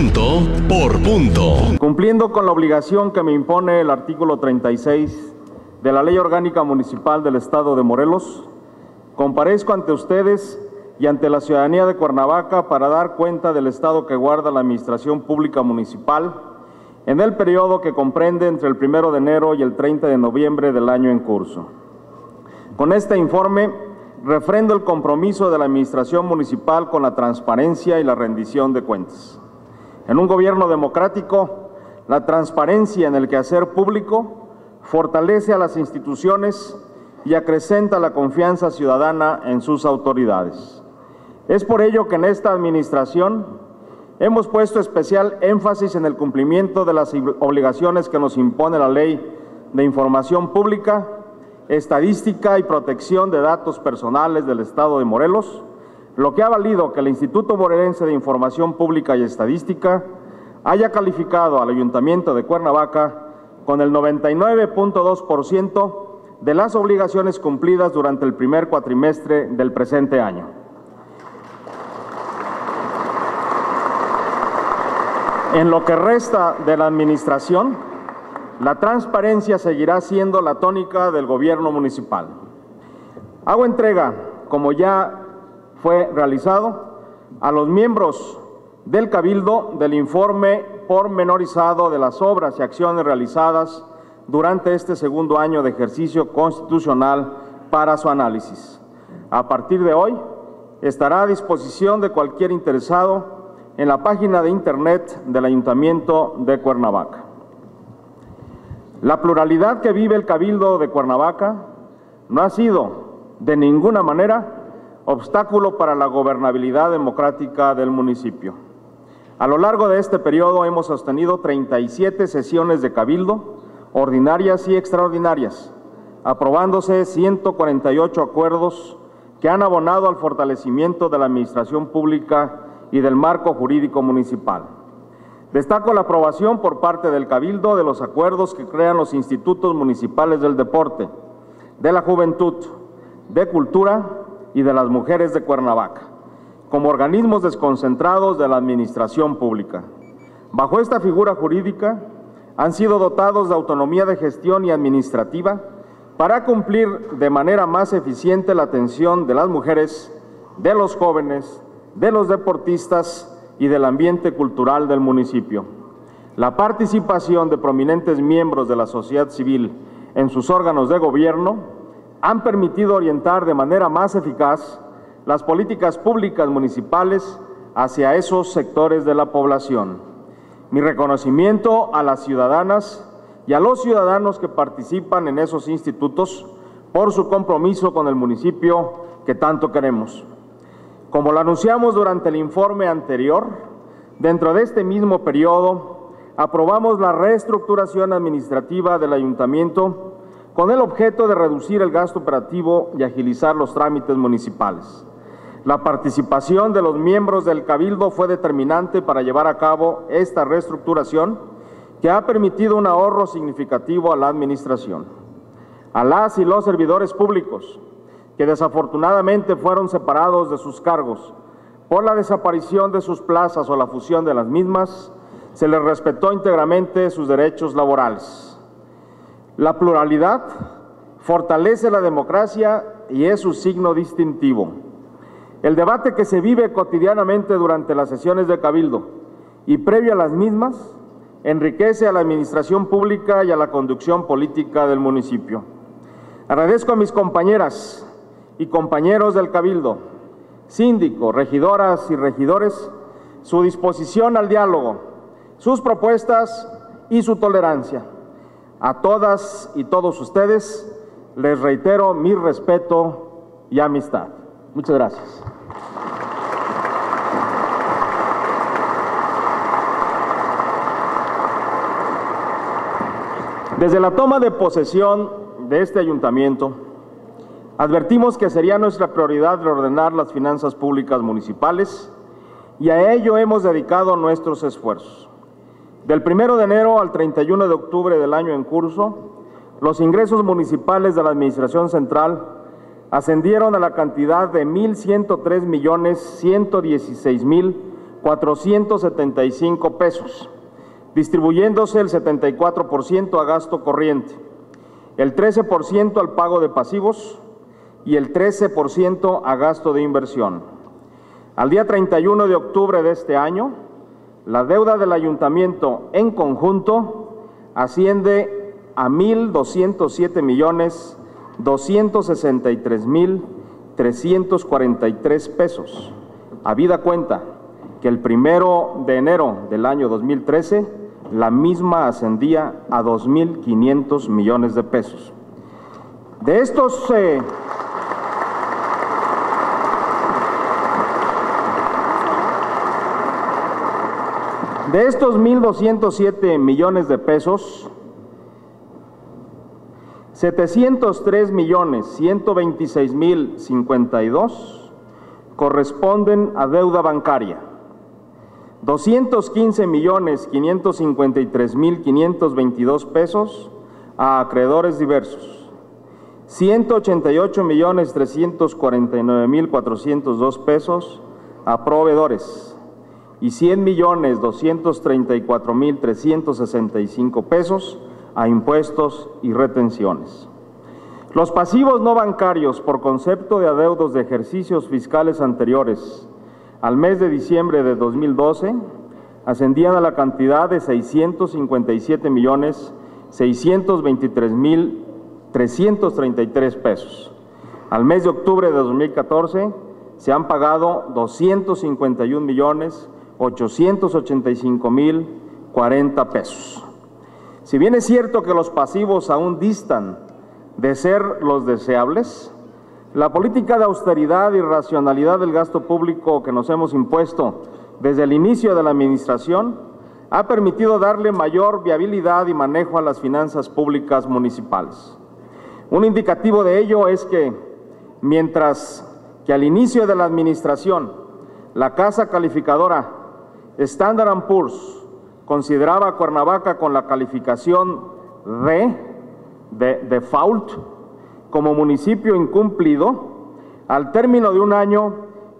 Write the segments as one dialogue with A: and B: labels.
A: punto por punto.
B: Cumpliendo con la obligación que me impone el artículo 36 de la Ley Orgánica Municipal del Estado de Morelos, comparezco ante ustedes y ante la ciudadanía de Cuernavaca para dar cuenta del estado que guarda la Administración Pública Municipal en el periodo que comprende entre el 1 de enero y el 30 de noviembre del año en curso. Con este informe refrendo el compromiso de la Administración Municipal con la transparencia y la rendición de cuentas. En un gobierno democrático, la transparencia en el quehacer público fortalece a las instituciones y acrecenta la confianza ciudadana en sus autoridades. Es por ello que en esta administración hemos puesto especial énfasis en el cumplimiento de las obligaciones que nos impone la Ley de Información Pública, Estadística y Protección de Datos Personales del Estado de Morelos, lo que ha valido que el Instituto Morelense de Información Pública y Estadística haya calificado al Ayuntamiento de Cuernavaca con el 99.2% de las obligaciones cumplidas durante el primer cuatrimestre del presente año. En lo que resta de la administración, la transparencia seguirá siendo la tónica del gobierno municipal. Hago entrega, como ya fue realizado, a los miembros del Cabildo del informe pormenorizado de las obras y acciones realizadas durante este segundo año de ejercicio constitucional para su análisis. A partir de hoy, estará a disposición de cualquier interesado en la página de Internet del Ayuntamiento de Cuernavaca. La pluralidad que vive el Cabildo de Cuernavaca no ha sido de ninguna manera obstáculo para la gobernabilidad democrática del municipio. A lo largo de este periodo hemos sostenido 37 sesiones de Cabildo, ordinarias y extraordinarias, aprobándose 148 acuerdos que han abonado al fortalecimiento de la administración pública y del marco jurídico municipal. Destaco la aprobación por parte del Cabildo de los acuerdos que crean los institutos municipales del deporte, de la juventud, de cultura y de las mujeres de Cuernavaca, como organismos desconcentrados de la administración pública. Bajo esta figura jurídica han sido dotados de autonomía de gestión y administrativa para cumplir de manera más eficiente la atención de las mujeres, de los jóvenes, de los deportistas y del ambiente cultural del municipio. La participación de prominentes miembros de la sociedad civil en sus órganos de gobierno han permitido orientar de manera más eficaz las políticas públicas municipales hacia esos sectores de la población. Mi reconocimiento a las ciudadanas y a los ciudadanos que participan en esos institutos por su compromiso con el municipio que tanto queremos. Como lo anunciamos durante el informe anterior, dentro de este mismo periodo aprobamos la reestructuración administrativa del ayuntamiento con el objeto de reducir el gasto operativo y agilizar los trámites municipales. La participación de los miembros del Cabildo fue determinante para llevar a cabo esta reestructuración que ha permitido un ahorro significativo a la Administración. A las y los servidores públicos que desafortunadamente fueron separados de sus cargos por la desaparición de sus plazas o la fusión de las mismas, se les respetó íntegramente sus derechos laborales. La pluralidad fortalece la democracia y es su signo distintivo. El debate que se vive cotidianamente durante las sesiones de Cabildo y previo a las mismas enriquece a la administración pública y a la conducción política del municipio. Agradezco a mis compañeras y compañeros del Cabildo, síndicos, regidoras y regidores, su disposición al diálogo, sus propuestas y su tolerancia. A todas y todos ustedes les reitero mi respeto y amistad. Muchas gracias. Desde la toma de posesión de este ayuntamiento, Advertimos que sería nuestra prioridad reordenar las finanzas públicas municipales y a ello hemos dedicado nuestros esfuerzos. Del 1 de enero al 31 de octubre del año en curso, los ingresos municipales de la Administración Central ascendieron a la cantidad de 1.103.116.000 475 pesos, distribuyéndose el 74% a gasto corriente, el 13% al pago de pasivos y el 13% a gasto de inversión. Al día 31 de octubre de este año, la deuda del ayuntamiento en conjunto asciende a 1.207 millones 263 mil 343 pesos. Habida cuenta que el primero de enero del año 2013 la misma ascendía a 2.500 millones de pesos. De estos... Eh, de estos 1.207 millones de pesos, 703 millones 126 mil 52 corresponden a deuda bancaria. 215 millones 553 mil 522 pesos a acreedores diversos. 188 millones 349 mil 402 pesos a proveedores y 100 millones 234 mil 365 pesos a impuestos y retenciones. Los pasivos no bancarios por concepto de adeudos de ejercicios fiscales anteriores al mes de diciembre de 2012 ascendían a la cantidad de 657 millones 623 mil 333 pesos. Al mes de octubre de 2014 se han pagado 251 millones 885 mil 40 pesos. Si bien es cierto que los pasivos aún distan de ser los deseables, la política de austeridad y racionalidad del gasto público que nos hemos impuesto desde el inicio de la Administración ha permitido darle mayor viabilidad y manejo a las finanzas públicas municipales. Un indicativo de ello es que, mientras que al inicio de la Administración, la casa calificadora Standard Poor's consideraba a Cuernavaca con la calificación D, de default, como municipio incumplido, al término de un año,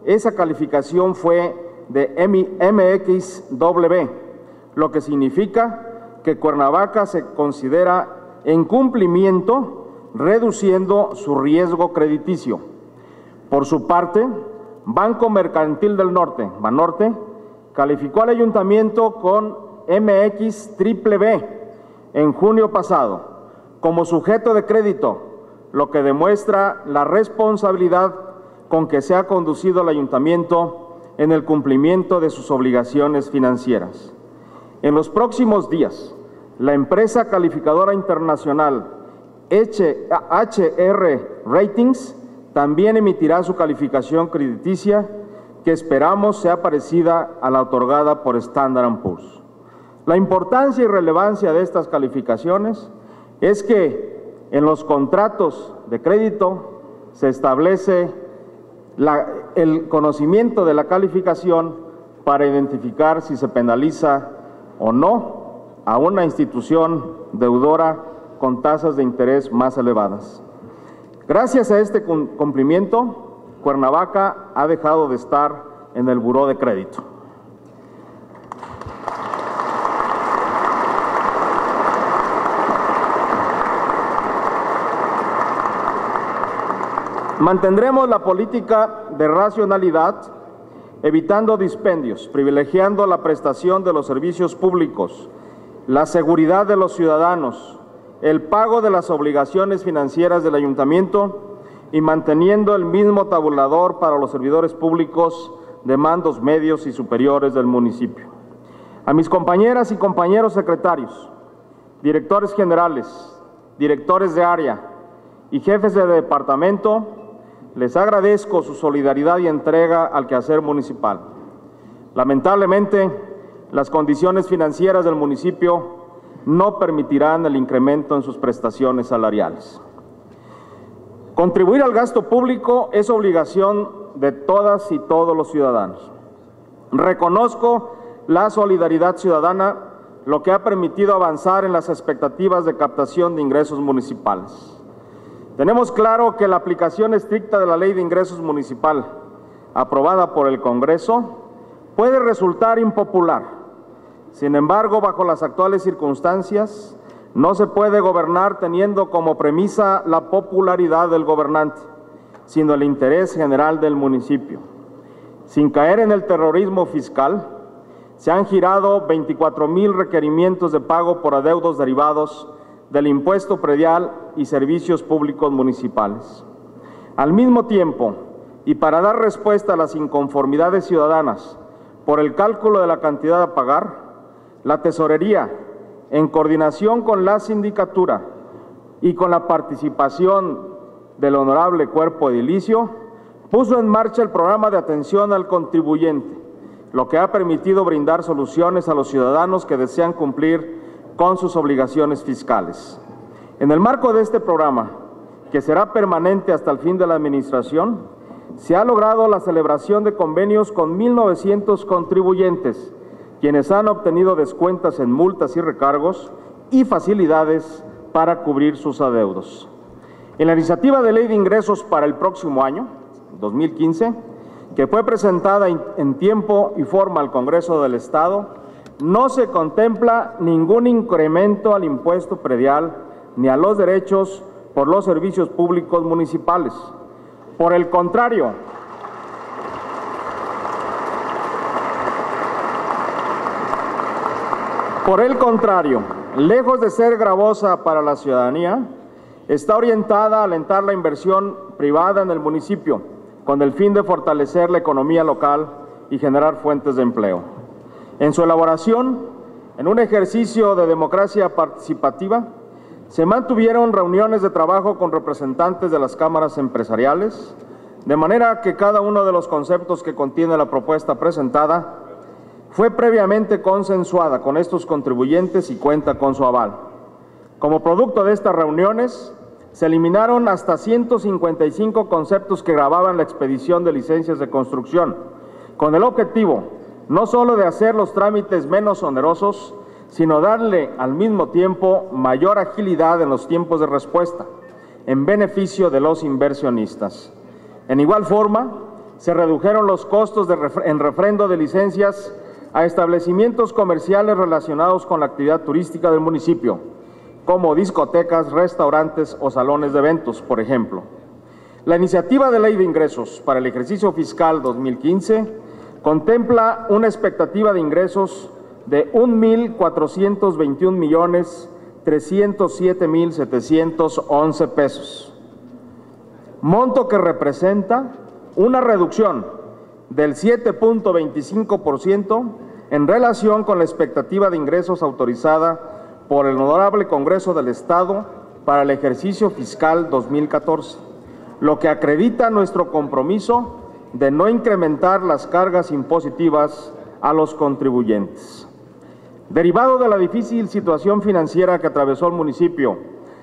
B: esa calificación fue de MXW, lo que significa que Cuernavaca se considera en cumplimiento, reduciendo su riesgo crediticio. Por su parte, Banco Mercantil del Norte, Banorte, calificó al ayuntamiento con MX Triple B en junio pasado como sujeto de crédito, lo que demuestra la responsabilidad con que se ha conducido el ayuntamiento en el cumplimiento de sus obligaciones financieras. En los próximos días, la empresa calificadora internacional HR Ratings también emitirá su calificación crediticia que esperamos sea parecida a la otorgada por Standard Poor's. La importancia y relevancia de estas calificaciones es que en los contratos de crédito se establece el conocimiento de la calificación para identificar si se penaliza o no a una institución deudora con tasas de interés más elevadas. Gracias a este cumplimiento, Cuernavaca ha dejado de estar en el buró de crédito. Mantendremos la política de racionalidad, evitando dispendios, privilegiando la prestación de los servicios públicos, la seguridad de los ciudadanos, el pago de las obligaciones financieras del ayuntamiento y manteniendo el mismo tabulador para los servidores públicos de mandos medios y superiores del municipio. A mis compañeras y compañeros secretarios, directores generales, directores de área y jefes de departamento, les agradezco su solidaridad y entrega al quehacer municipal. Lamentablemente, las condiciones financieras del municipio no permitirán el incremento en sus prestaciones salariales. Contribuir al gasto público es obligación de todas y todos los ciudadanos. Reconozco la solidaridad ciudadana, lo que ha permitido avanzar en las expectativas de captación de ingresos municipales. Tenemos claro que la aplicación estricta de la Ley de Ingresos Municipal, aprobada por el Congreso, puede resultar impopular. Sin embargo, bajo las actuales circunstancias, no se puede gobernar teniendo como premisa la popularidad del gobernante, sino el interés general del municipio. Sin caer en el terrorismo fiscal, se han girado 24 mil requerimientos de pago por adeudos derivados del impuesto predial y servicios públicos municipales. Al mismo tiempo, y para dar respuesta a las inconformidades ciudadanas por el cálculo de la cantidad a pagar, la Tesorería, en coordinación con la sindicatura y con la participación del honorable cuerpo edilicio, puso en marcha el programa de atención al contribuyente, lo que ha permitido brindar soluciones a los ciudadanos que desean cumplir con sus obligaciones fiscales. En el marco de este programa, que será permanente hasta el fin de la administración, se ha logrado la celebración de convenios con 1.900 contribuyentes, quienes han obtenido descuentas en multas y recargos y facilidades para cubrir sus adeudos. En la iniciativa de ley de ingresos para el próximo año, 2015, que fue presentada en tiempo y forma al Congreso del Estado, no se contempla ningún incremento al impuesto predial ni a los derechos por los servicios públicos municipales. Por el contrario, por el contrario, lejos de ser gravosa para la ciudadanía, está orientada a alentar la inversión privada en el municipio con el fin de fortalecer la economía local y generar fuentes de empleo. En su elaboración, en un ejercicio de democracia participativa, se mantuvieron reuniones de trabajo con representantes de las cámaras empresariales, de manera que cada uno de los conceptos que contiene la propuesta presentada fue previamente consensuada con estos contribuyentes y cuenta con su aval. Como producto de estas reuniones, se eliminaron hasta 155 conceptos que grababan la expedición de licencias de construcción, con el objetivo no solo de hacer los trámites menos onerosos, sino darle al mismo tiempo mayor agilidad en los tiempos de respuesta, en beneficio de los inversionistas. En igual forma, se redujeron los costos en refrendo de licencias a establecimientos comerciales relacionados con la actividad turística del municipio, como discotecas, restaurantes o salones de eventos, por ejemplo. La iniciativa de ley de ingresos para el ejercicio fiscal 2015 contempla una expectativa de ingresos de 1.421 millones 307 mil 711 pesos, monto que representa una reducción del 7.25% en relación con la expectativa de ingresos autorizada por el Honorable Congreso del Estado para el ejercicio fiscal 2014, lo que acredita nuestro compromiso de no incrementar las cargas impositivas a los contribuyentes. Derivado de la difícil situación financiera que atravesó el municipio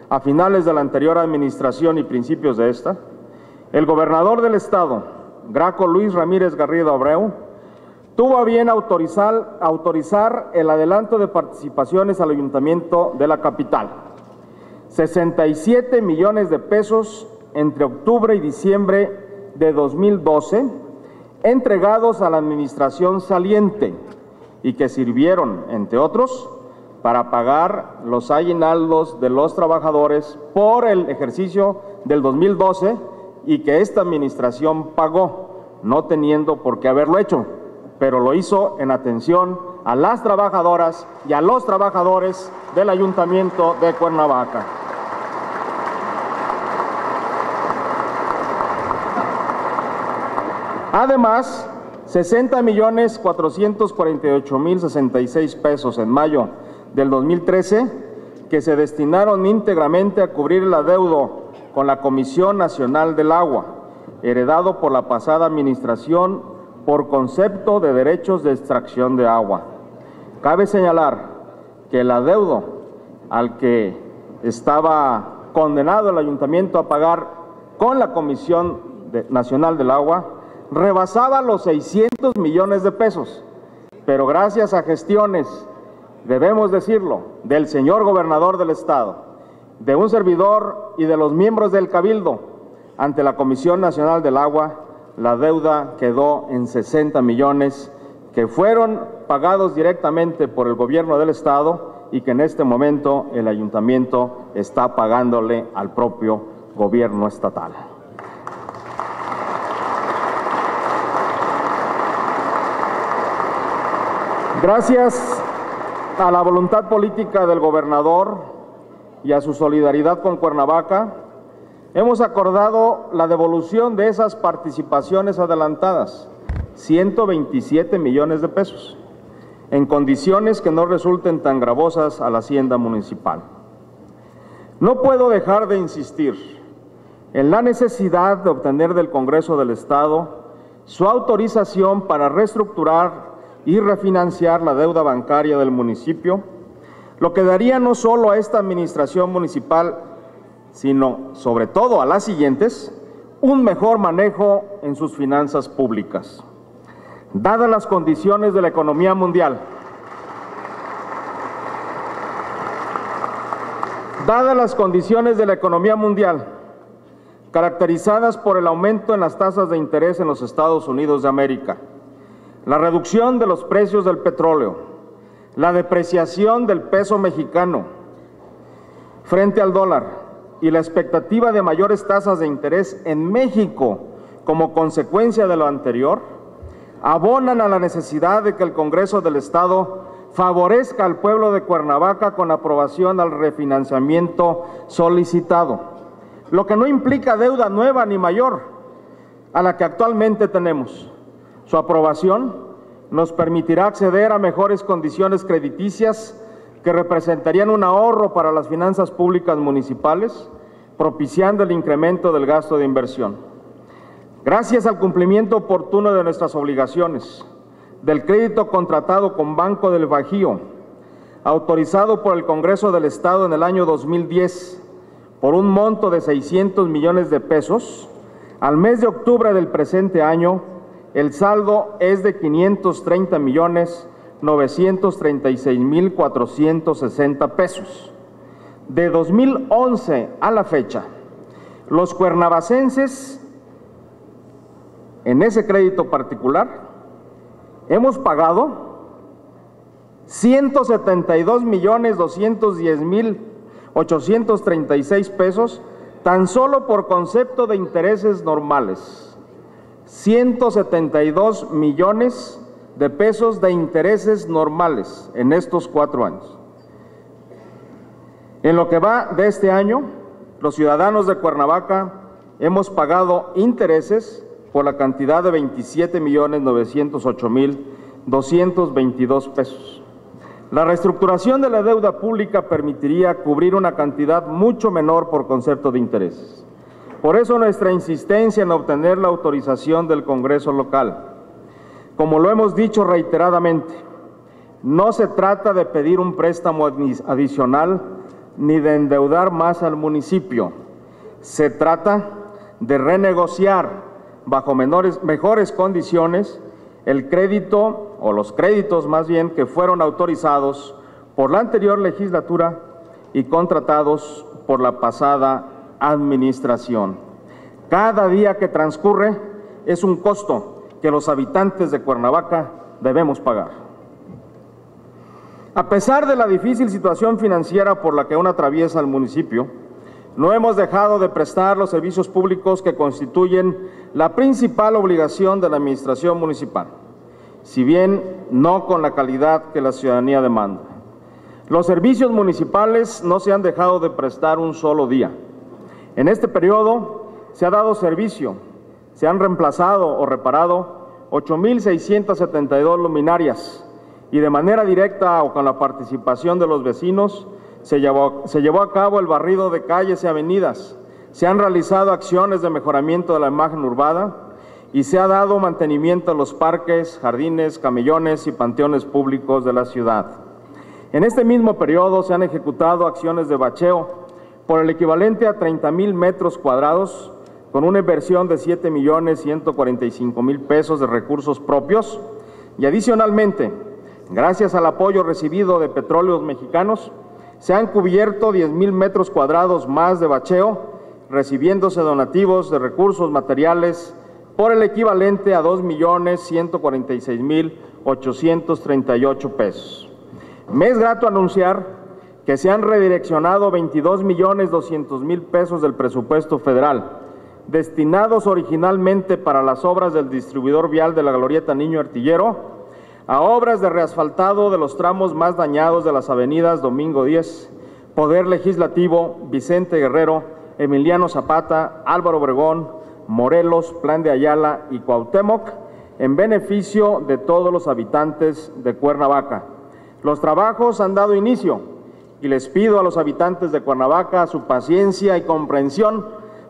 B: a finales de la anterior administración y principios de esta, el gobernador del estado, Graco Luis Ramírez Garrido Abreu, tuvo a bien autorizar, autorizar el adelanto de participaciones al ayuntamiento de la capital. 67 millones de pesos entre octubre y diciembre de 2012 entregados a la administración saliente y que sirvieron, entre otros, para pagar los aguinaldos de los trabajadores por el ejercicio del 2012 y que esta administración pagó, no teniendo por qué haberlo hecho, pero lo hizo en atención a las trabajadoras y a los trabajadores del Ayuntamiento de Cuernavaca. Además, 60 millones 448 mil 66 pesos en mayo del 2013 que se destinaron íntegramente a cubrir el adeudo con la Comisión Nacional del Agua, heredado por la pasada administración por concepto de derechos de extracción de agua. Cabe señalar que el adeudo al que estaba condenado el ayuntamiento a pagar con la Comisión Nacional del Agua rebasaba los 600 millones de pesos, pero gracias a gestiones, debemos decirlo, del señor gobernador del estado, de un servidor y de los miembros del cabildo, ante la Comisión Nacional del Agua, la deuda quedó en 60 millones que fueron pagados directamente por el gobierno del Estado y que en este momento el ayuntamiento está pagándole al propio gobierno estatal. Gracias a la voluntad política del gobernador y a su solidaridad con Cuernavaca, hemos acordado la devolución de esas participaciones adelantadas, 127 millones de pesos, en condiciones que no resulten tan gravosas a la hacienda municipal. No puedo dejar de insistir en la necesidad de obtener del Congreso del Estado su autorización para reestructurar y refinanciar la deuda bancaria del municipio, lo que daría no solo a esta administración municipal, sino sobre todo a las siguientes, un mejor manejo en sus finanzas públicas. Dadas las condiciones de la economía mundial, dadas las condiciones de la economía mundial, caracterizadas por el aumento en las tasas de interés en los Estados Unidos de América, la reducción de los precios del petróleo, la depreciación del peso mexicano frente al dólar y la expectativa de mayores tasas de interés en México como consecuencia de lo anterior, abonan a la necesidad de que el Congreso del Estado favorezca al pueblo de Cuernavaca con aprobación al refinanciamiento solicitado, lo que no implica deuda nueva ni mayor a la que actualmente tenemos. Su aprobación nos permitirá acceder a mejores condiciones crediticias que representarían un ahorro para las finanzas públicas municipales, propiciando el incremento del gasto de inversión. Gracias al cumplimiento oportuno de nuestras obligaciones, del crédito contratado con Banco del Bajío, autorizado por el Congreso del Estado en el año 2010 por un monto de 600 millones de pesos, al mes de octubre del presente año, el saldo es de 530 millones 936 mil 460 pesos. De 2011 a la fecha, los cuernavacenses, en ese crédito particular, hemos pagado 172 millones 210 mil 836 pesos tan solo por concepto de intereses normales. 172 millones de pesos de intereses normales en estos cuatro años. En lo que va de este año, los ciudadanos de Cuernavaca hemos pagado intereses por la cantidad de 27 millones 908 mil 222 pesos. La reestructuración de la deuda pública permitiría cubrir una cantidad mucho menor por concepto de intereses. Por eso nuestra insistencia en obtener la autorización del Congreso local. Como lo hemos dicho reiteradamente, no se trata de pedir un préstamo adicional ni de endeudar más al municipio. Se trata de renegociar bajo mejores condiciones el crédito o los créditos más bien que fueron autorizados por la anterior legislatura y contratados por la pasada administración. Cada día que transcurre es un costo que los habitantes de Cuernavaca debemos pagar. A pesar de la difícil situación financiera por la que aún atraviesa el municipio, no hemos dejado de prestar los servicios públicos que constituyen la principal obligación de la administración municipal, si bien no con la calidad que la ciudadanía demanda. Los servicios municipales no se han dejado de prestar un solo día. En este periodo se ha dado servicio, se han reemplazado o reparado 8.672 luminarias y de manera directa o con la participación de los vecinos se llevó, a cabo el barrido de calles y avenidas, se han realizado acciones de mejoramiento de la imagen urbana y se ha dado mantenimiento a los parques, jardines, camellones y panteones públicos de la ciudad. En este mismo periodo se han ejecutado acciones de bacheo por el equivalente a 30 mil metros cuadrados, con una inversión de 7 millones 145 mil pesos de recursos propios y adicionalmente, gracias al apoyo recibido de petróleos mexicanos, se han cubierto 10 mil metros cuadrados más de bacheo, recibiéndose donativos de recursos materiales por el equivalente a 2.146.838 pesos. Me es grato anunciar que se han redireccionado 22 millones 200 mil pesos del presupuesto federal, destinados originalmente para las obras del distribuidor vial de la Glorieta Niño Artillero, a obras de reasfaltado de los tramos más dañados de las avenidas Domingo 10, Poder Legislativo, Vicente Guerrero, Emiliano Zapata, Álvaro Obregón, Morelos, Plan de Ayala y Cuauhtémoc, en beneficio de todos los habitantes de Cuernavaca. Los trabajos han dado inicio y les pido a los habitantes de Cuernavaca su paciencia y comprensión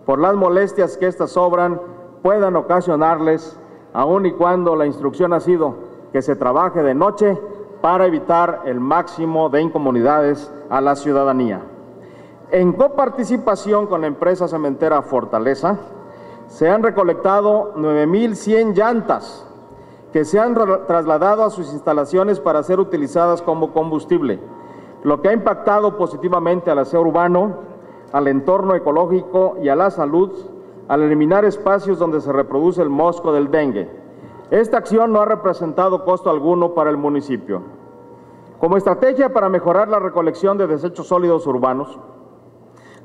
B: por las molestias que estas obras puedan ocasionarles, aun y cuando la instrucción ha sido que se trabaje de noche para evitar el máximo de incomodidades a la ciudadanía. En coparticipación con la empresa cementera Fortaleza, se han recolectado 9.100 llantas que se han trasladado a sus instalaciones para ser utilizadas como combustible, lo que ha impactado positivamente al aseo urbano, al entorno ecológico y a la salud al eliminar espacios donde se reproduce el mosco del dengue. Esta acción no ha representado costo alguno para el municipio. Como estrategia para mejorar la recolección de desechos sólidos urbanos,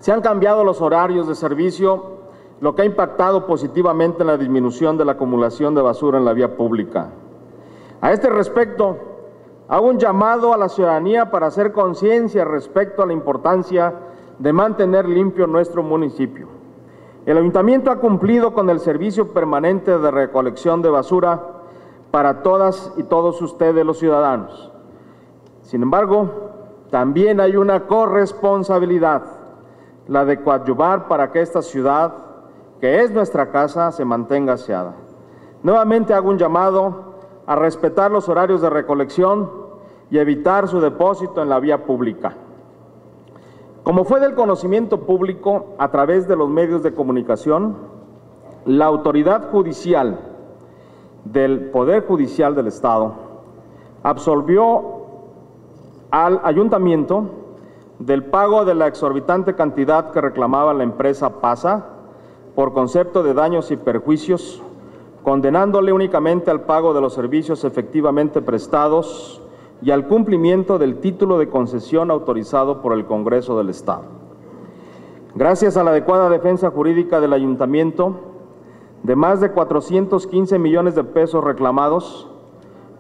B: se han cambiado los horarios de servicio, lo que ha impactado positivamente en la disminución de la acumulación de basura en la vía pública. A este respecto, hago un llamado a la ciudadanía para hacer conciencia respecto a la importancia de mantener limpio nuestro municipio. El ayuntamiento ha cumplido con el servicio permanente de recolección de basura para todas y todos ustedes los ciudadanos. Sin embargo, también hay una corresponsabilidad, la de coadyuvar para que esta ciudad, que es nuestra casa, se mantenga aseada. Nuevamente hago un llamado a respetar los horarios de recolección y evitar su depósito en la vía pública. Como fue del conocimiento público a través de los medios de comunicación, la autoridad judicial del Poder Judicial del Estado absolvió al ayuntamiento del pago de la exorbitante cantidad que reclamaba la empresa PASA por concepto de daños y perjuicios, condenándole únicamente al pago de los servicios efectivamente prestados y al cumplimiento del título de concesión autorizado por el Congreso del Estado. Gracias a la adecuada defensa jurídica del Ayuntamiento, de más de 415 millones de pesos reclamados,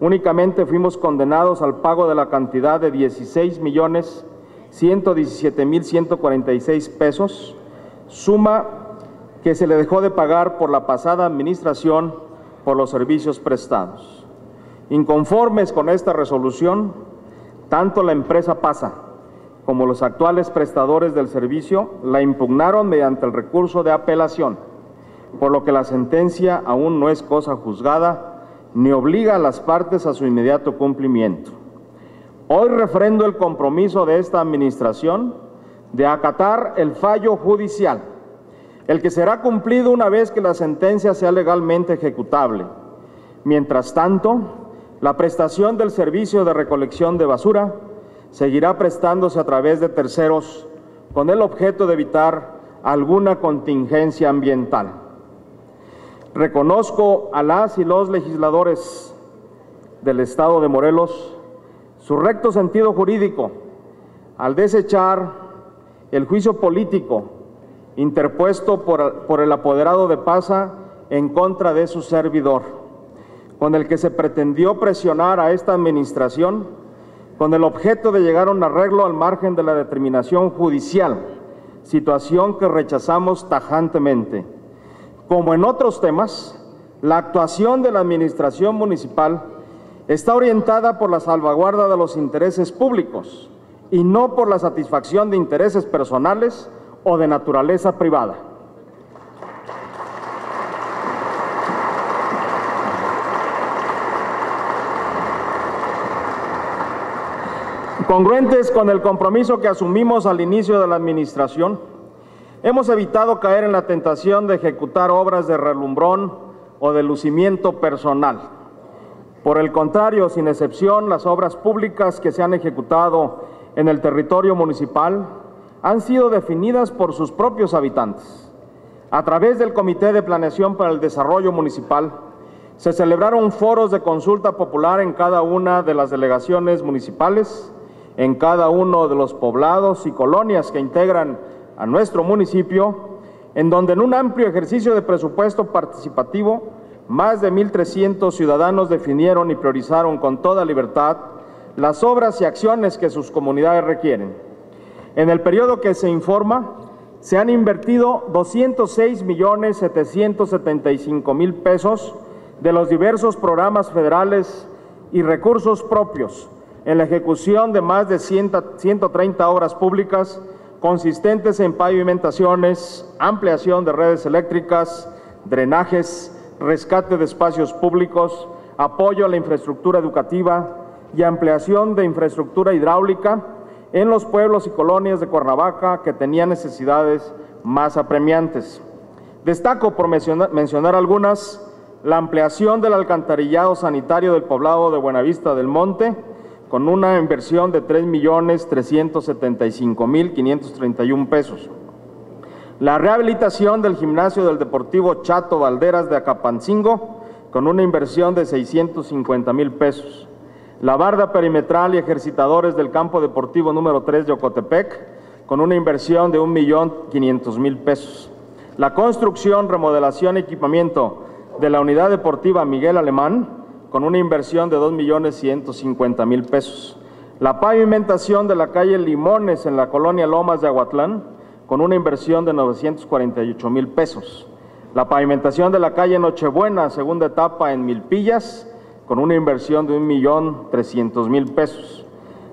B: únicamente fuimos condenados al pago de la cantidad de 16 millones 117 mil 146 pesos, suma que se le dejó de pagar por la pasada administración por los servicios prestados. Inconformes con esta resolución, tanto la empresa PASA como los actuales prestadores del servicio la impugnaron mediante el recurso de apelación, por lo que la sentencia aún no es cosa juzgada ni obliga a las partes a su inmediato cumplimiento. Hoy refrendo el compromiso de esta Administración de acatar el fallo judicial, el que será cumplido una vez que la sentencia sea legalmente ejecutable. Mientras tanto, la prestación del servicio de recolección de basura seguirá prestándose a través de terceros con el objeto de evitar alguna contingencia ambiental. Reconozco a las y los legisladores del Estado de Morelos su recto sentido jurídico al desechar el juicio político interpuesto por, por el apoderado de Pasa en contra de su servidor con el que se pretendió presionar a esta administración con el objeto de llegar a un arreglo al margen de la determinación judicial, situación que rechazamos tajantemente. Como en otros temas, la actuación de la administración municipal está orientada por la salvaguarda de los intereses públicos y no por la satisfacción de intereses personales o de naturaleza privada. Congruentes con el compromiso que asumimos al inicio de la administración, hemos evitado caer en la tentación de ejecutar obras de relumbrón o de lucimiento personal. Por el contrario, sin excepción, las obras públicas que se han ejecutado en el territorio municipal han sido definidas por sus propios habitantes, A través del Comité de Planeación para el Desarrollo Municipal, se celebraron foros de consulta popular en cada una de las delegaciones municipales, en cada uno de los poblados y colonias que integran a nuestro municipio, en donde en un amplio ejercicio de presupuesto participativo, más de 1.300 ciudadanos definieron y priorizaron con toda libertad las obras y acciones que sus comunidades requieren. En el periodo que se informa, se han invertido 206 millones 775 mil pesos de los diversos programas federales y recursos propios en la ejecución de más de 130 obras públicas consistentes en pavimentaciones, ampliación de redes eléctricas, drenajes, rescate de espacios públicos, apoyo a la infraestructura educativa y ampliación de infraestructura hidráulica en los pueblos y colonias de Cuernavaca que tenían necesidades más apremiantes. Destaco por mencionar, algunas, la ampliación del alcantarillado sanitario del poblado de Buenavista del Monte, con una inversión de 3.375.531 pesos. La rehabilitación del gimnasio del Deportivo Chato Valderas de Acapancingo, con una inversión de 650 mil pesos la barda perimetral y ejercitadores del campo deportivo número 3 de Ocotepec, con una inversión de 1.500.000 pesos. La construcción, remodelación y equipamiento de la unidad deportiva Miguel Alemán, con una inversión de 2.150.000 pesos. La pavimentación de la calle Limones en la colonia Lomas de Aguatlán, con una inversión de 948 mil pesos. La pavimentación de la calle Nochebuena, segunda etapa en Milpillas, con una inversión de 1.300.000 pesos.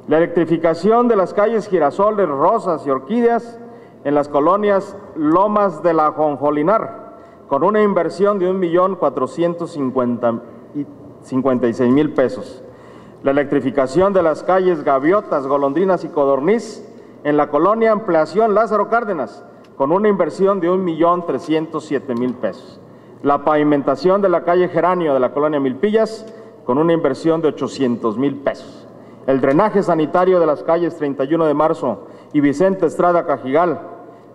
B: La electrificación de las calles Girasoles, Rosas y Orquídeas en las colonias Lomas de la Jonjolinar, con una inversión de 1.456.000 pesos. La electrificación de las calles Gaviotas, Golondrinas y Codorniz en la colonia Ampliación Lázaro Cárdenas, con una inversión de 1.307.000 pesos. La pavimentación de la calle Geranio de la colonia Milpillas, con una inversión de 800 mil pesos. El drenaje sanitario de las calles 31 de marzo y Vicente Estrada Cajigal,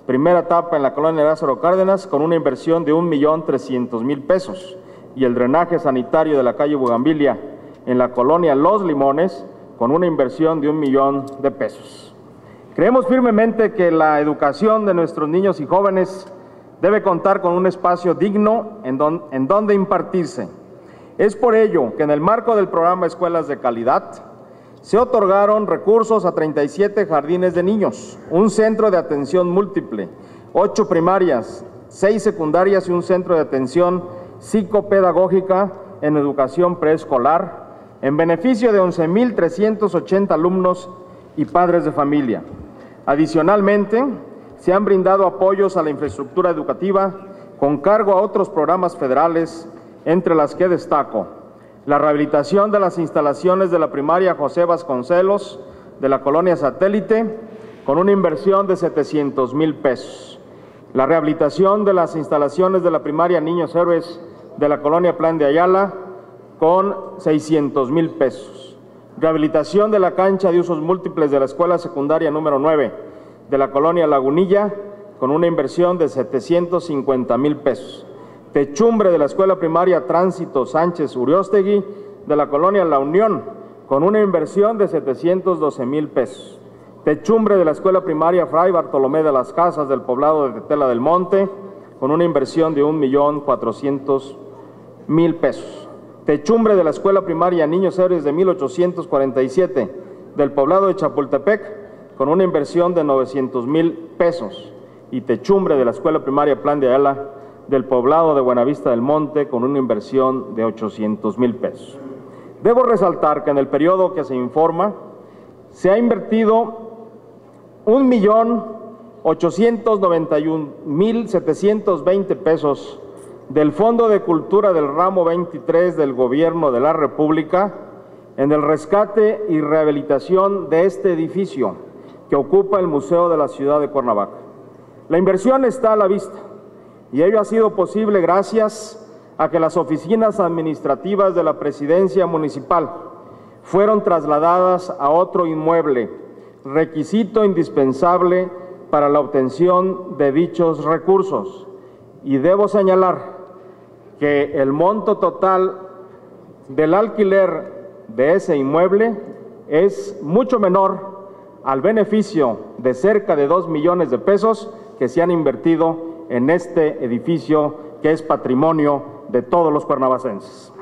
B: primera etapa en la colonia Lázaro Cárdenas, con una inversión de 1.300.000 pesos. Y el drenaje sanitario de la calle Bugambilia en la colonia Los Limones, con una inversión de un millón de pesos. Creemos firmemente que la educación de nuestros niños y jóvenes debe contar con un espacio digno en, en donde impartirse es por ello que en el marco del programa Escuelas de Calidad se otorgaron recursos a 37 jardines de niños, un centro de atención múltiple, ocho primarias, seis secundarias y un centro de atención psicopedagógica en educación preescolar, en beneficio de 11.380 alumnos y padres de familia. Adicionalmente, se han brindado apoyos a la infraestructura educativa con cargo a otros programas federales entre las que destaco la rehabilitación de las instalaciones de la primaria José Vasconcelos de la colonia satélite con una inversión de 700 mil pesos, la rehabilitación de las instalaciones de la primaria Niños Héroes de la colonia Plan de Ayala con 600 mil pesos, rehabilitación de la cancha de usos múltiples de la escuela secundaria número 9 de la colonia Lagunilla con una inversión de 750 mil pesos techumbre de la Escuela Primaria Tránsito Sánchez Uriostegui de la colonia La Unión, con una inversión de 712 mil pesos. Techumbre de la Escuela Primaria Fray Bartolomé de las Casas del poblado de Tetela del Monte, con una inversión de 1.400.000 pesos. Techumbre de la Escuela Primaria Niños Héroes de 1847 del poblado de Chapultepec, con una inversión de 900 mil pesos. Y techumbre de la Escuela Primaria Plan de Ayala del poblado de Buenavista del Monte con una inversión de 800 mil pesos. Debo resaltar que en el periodo que se informa se ha invertido un millón mil pesos del Fondo de Cultura del ramo 23 del Gobierno de la República en el rescate y rehabilitación de este edificio que ocupa el Museo de la Ciudad de Cuernavaca. La inversión está a la vista y ello ha sido posible gracias a que las oficinas administrativas de la presidencia municipal fueron trasladadas a otro inmueble, requisito indispensable para la obtención de dichos recursos. y debo señalar que el monto total del alquiler de ese inmueble es mucho menor al beneficio de cerca de dos millones de pesos que se han invertido en este edificio que es patrimonio de todos los cuernavacenses.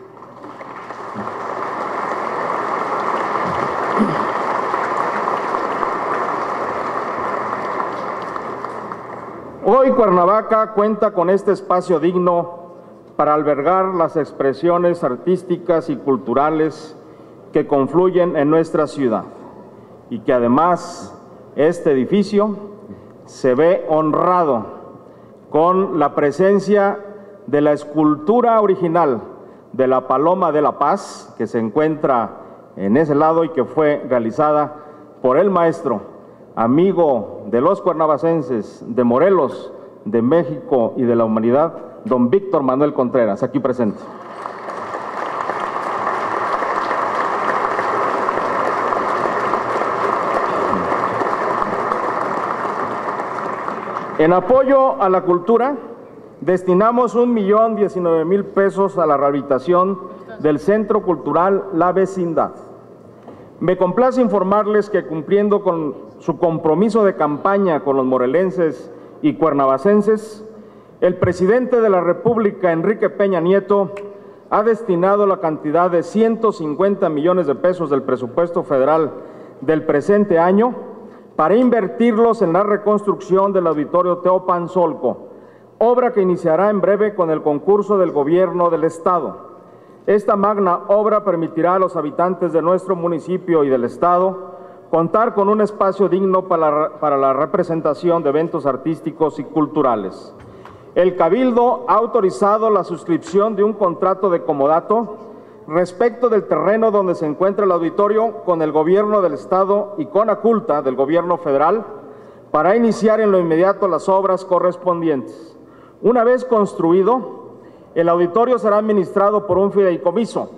B: Hoy Cuernavaca cuenta con este espacio digno para albergar las expresiones artísticas y culturales que confluyen en nuestra ciudad y que además este edificio se ve honrado con la presencia de la escultura original de la Paloma de la Paz que se encuentra en ese lado y que fue realizada por el maestro amigo de los cuernavacenses, de Morelos, de México y de la humanidad, don Víctor Manuel Contreras, aquí presente. En apoyo a la cultura, destinamos un millón diecinueve mil pesos a la rehabilitación del Centro Cultural La Vecindad. Me complace informarles que cumpliendo con su compromiso de campaña con los morelenses y cuernavacenses, el presidente de la República, Enrique Peña Nieto, ha destinado la cantidad de 150 millones de pesos del presupuesto federal del presente año para invertirlos en la reconstrucción del auditorio Teopan Solco, obra que iniciará en breve con el concurso del gobierno del Estado. Esta magna obra permitirá a los habitantes de nuestro municipio y del Estado contar con un espacio digno para, la representación de eventos artísticos y culturales. El Cabildo ha autorizado la suscripción de un contrato de comodato respecto del terreno donde se encuentra el auditorio con el gobierno del Estado y con Aculta del gobierno federal para iniciar en lo inmediato las obras correspondientes. Una vez construido, el auditorio será administrado por un fideicomiso,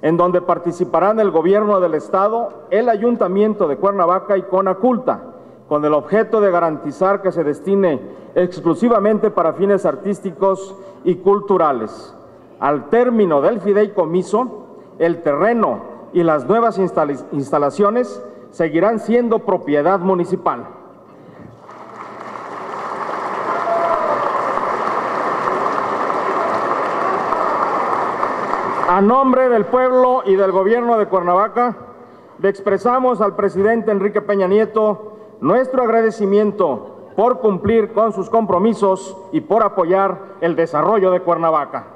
B: en donde participarán el gobierno del Estado, el Ayuntamiento de Cuernavaca y Conaculta, con el objeto de garantizar que se destine exclusivamente para fines artísticos y culturales. Al término del fideicomiso, el terreno y las nuevas instalaciones seguirán siendo propiedad municipal. A nombre del pueblo y del gobierno de Cuernavaca, le expresamos al presidente Enrique Peña Nieto nuestro agradecimiento por cumplir con sus compromisos y por apoyar el desarrollo de Cuernavaca.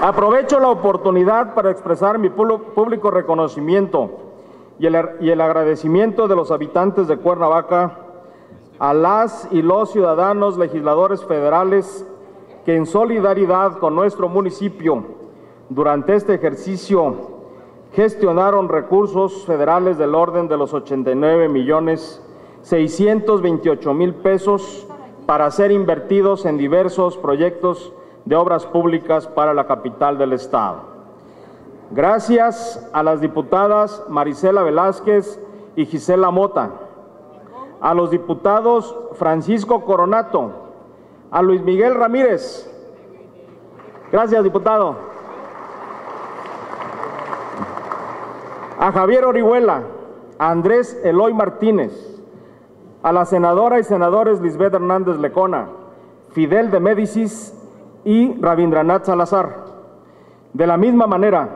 B: Aprovecho la oportunidad para expresar mi público reconocimiento y el, y el agradecimiento de los habitantes de Cuernavaca a las y los ciudadanos legisladores federales que en solidaridad con nuestro municipio durante este ejercicio gestionaron recursos federales del orden de los 89 millones 628 mil pesos para ser invertidos en diversos proyectos de obras públicas para la capital del estado. Gracias a las diputadas Marisela Velázquez y Gisela Mota, a los diputados Francisco Coronato, a Luis Miguel Ramírez. Gracias, diputado. A Javier Orihuela, a Andrés Eloy Martínez, a la senadora y senadores Lisbeth Hernández Lecona, Fidel de Médicis y Rabindranath Salazar. De la misma manera,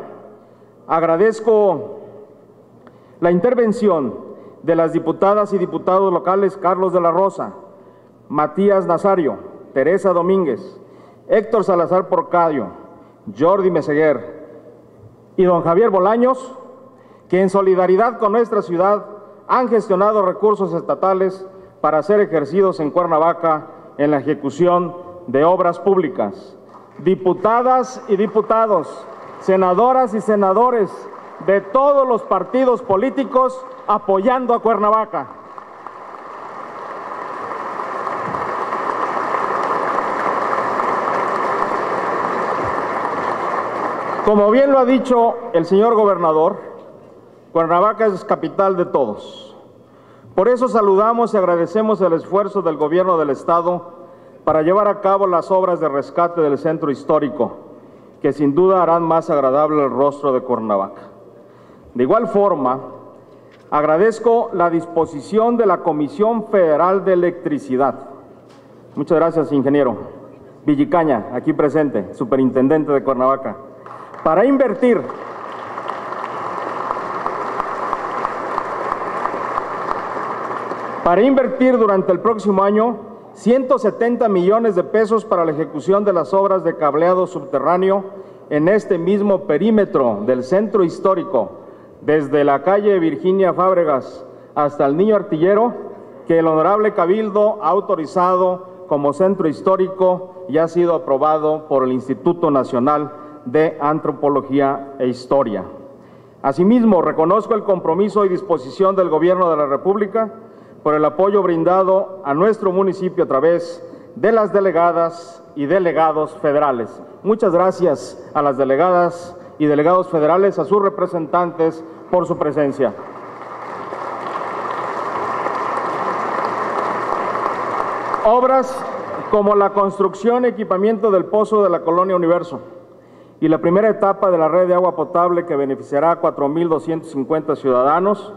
B: agradezco la intervención de las diputadas y diputados locales Carlos de la Rosa, Matías Nazario, Teresa Domínguez, Héctor Salazar Porcadio, Jordi Meseguer y don Javier Bolaños, que en solidaridad con nuestra ciudad han gestionado recursos estatales para ser ejercidos en Cuernavaca en la ejecución de obras públicas. Diputadas y diputados, senadoras y senadores de todos los partidos políticos apoyando a Cuernavaca. Como bien lo ha dicho el señor gobernador, Cuernavaca es capital de todos. Por eso saludamos y agradecemos el esfuerzo del gobierno del Estado para llevar a cabo las obras de rescate del centro histórico, que sin duda harán más agradable el rostro de Cuernavaca. De igual forma, agradezco la disposición de la Comisión Federal de Electricidad. Muchas gracias, ingeniero. Villicaña, aquí presente, superintendente de Cuernavaca, para invertir para invertir durante el próximo año 170 millones de pesos para la ejecución de las obras de cableado subterráneo en este mismo perímetro del centro histórico, desde la calle Virginia Fábregas hasta el Niño Artillero, que el Honorable Cabildo ha autorizado como centro histórico y ha sido aprobado por el Instituto Nacional de Antropología e Historia. Asimismo, reconozco el compromiso y disposición del Gobierno de la República por el apoyo brindado a nuestro municipio a través de las delegadas y delegados federales. Muchas gracias a las delegadas y delegados federales, a sus representantes por su presencia. Obras como la construcción y equipamiento del pozo de la colonia Universo y la primera etapa de la red de agua potable que beneficiará a 4.250 ciudadanos,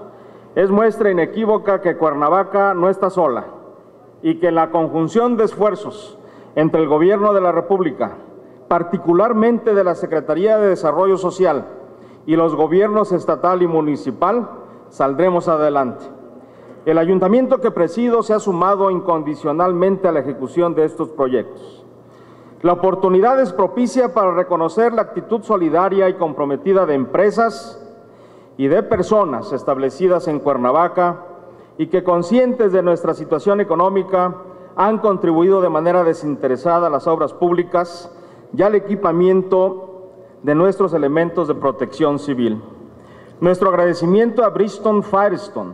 B: es muestra inequívoca que Cuernavaca no está sola y que la conjunción de esfuerzos entre el Gobierno de la República, particularmente de la Secretaría de Desarrollo Social y los gobiernos estatal y municipal, saldremos adelante. El ayuntamiento que presido se ha sumado incondicionalmente a la ejecución de estos proyectos. La oportunidad es propicia para reconocer la actitud solidaria y comprometida de empresas, y de personas establecidas en Cuernavaca y que conscientes de nuestra situación económica han contribuido de manera desinteresada a las obras públicas y al equipamiento de nuestros elementos de protección civil. Nuestro agradecimiento a Bristol Firestone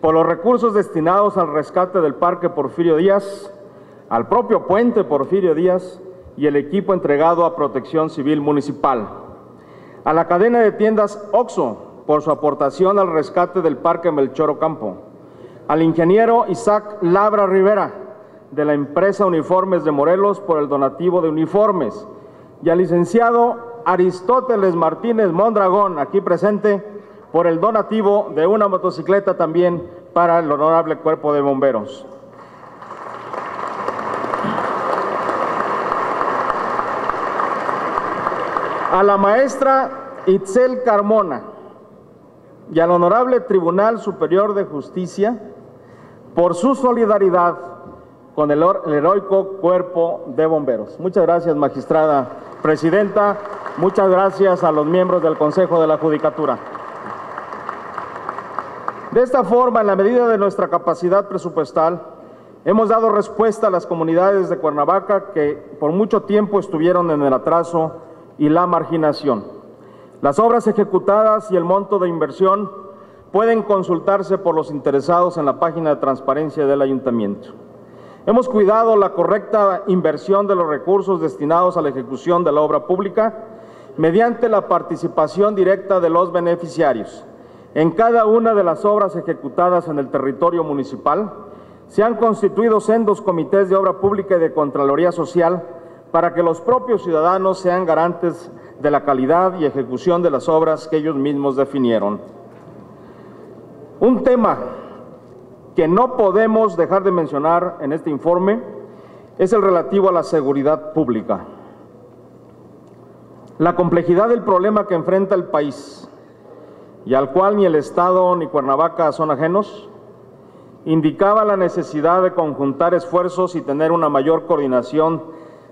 B: por los recursos destinados al rescate del Parque Porfirio Díaz, al propio puente Porfirio Díaz y el equipo entregado a Protección Civil Municipal. A la cadena de tiendas OXO por su aportación al rescate del Parque Melchor Ocampo, al ingeniero Isaac Labra Rivera, de la empresa Uniformes de Morelos, por el donativo de uniformes, y al licenciado Aristóteles Martínez Mondragón, aquí presente, por el donativo de una motocicleta también para el honorable cuerpo de bomberos. A la maestra Itzel Carmona, y al Honorable Tribunal Superior de Justicia por su solidaridad con el, heroico cuerpo de bomberos. Muchas gracias, magistrada presidenta. Muchas gracias a los miembros del Consejo de la Judicatura. De esta forma, en la medida de nuestra capacidad presupuestal, hemos dado respuesta a las comunidades de Cuernavaca que por mucho tiempo estuvieron en el atraso y la marginación. Las obras ejecutadas y el monto de inversión pueden consultarse por los interesados en la página de transparencia del ayuntamiento. Hemos cuidado la correcta inversión de los recursos destinados a la ejecución de la obra pública mediante la participación directa de los beneficiarios. En cada una de las obras ejecutadas en el territorio municipal se han constituido sendos comités de obra pública y de Contraloría Social para que los propios ciudadanos sean garantes de la calidad y ejecución de las obras que ellos mismos definieron. Un tema que no podemos dejar de mencionar en este informe es el relativo a la seguridad pública. La complejidad del problema que enfrenta el país y al cual ni el Estado ni Cuernavaca son ajenos, indicaba la necesidad de conjuntar esfuerzos y tener una mayor coordinación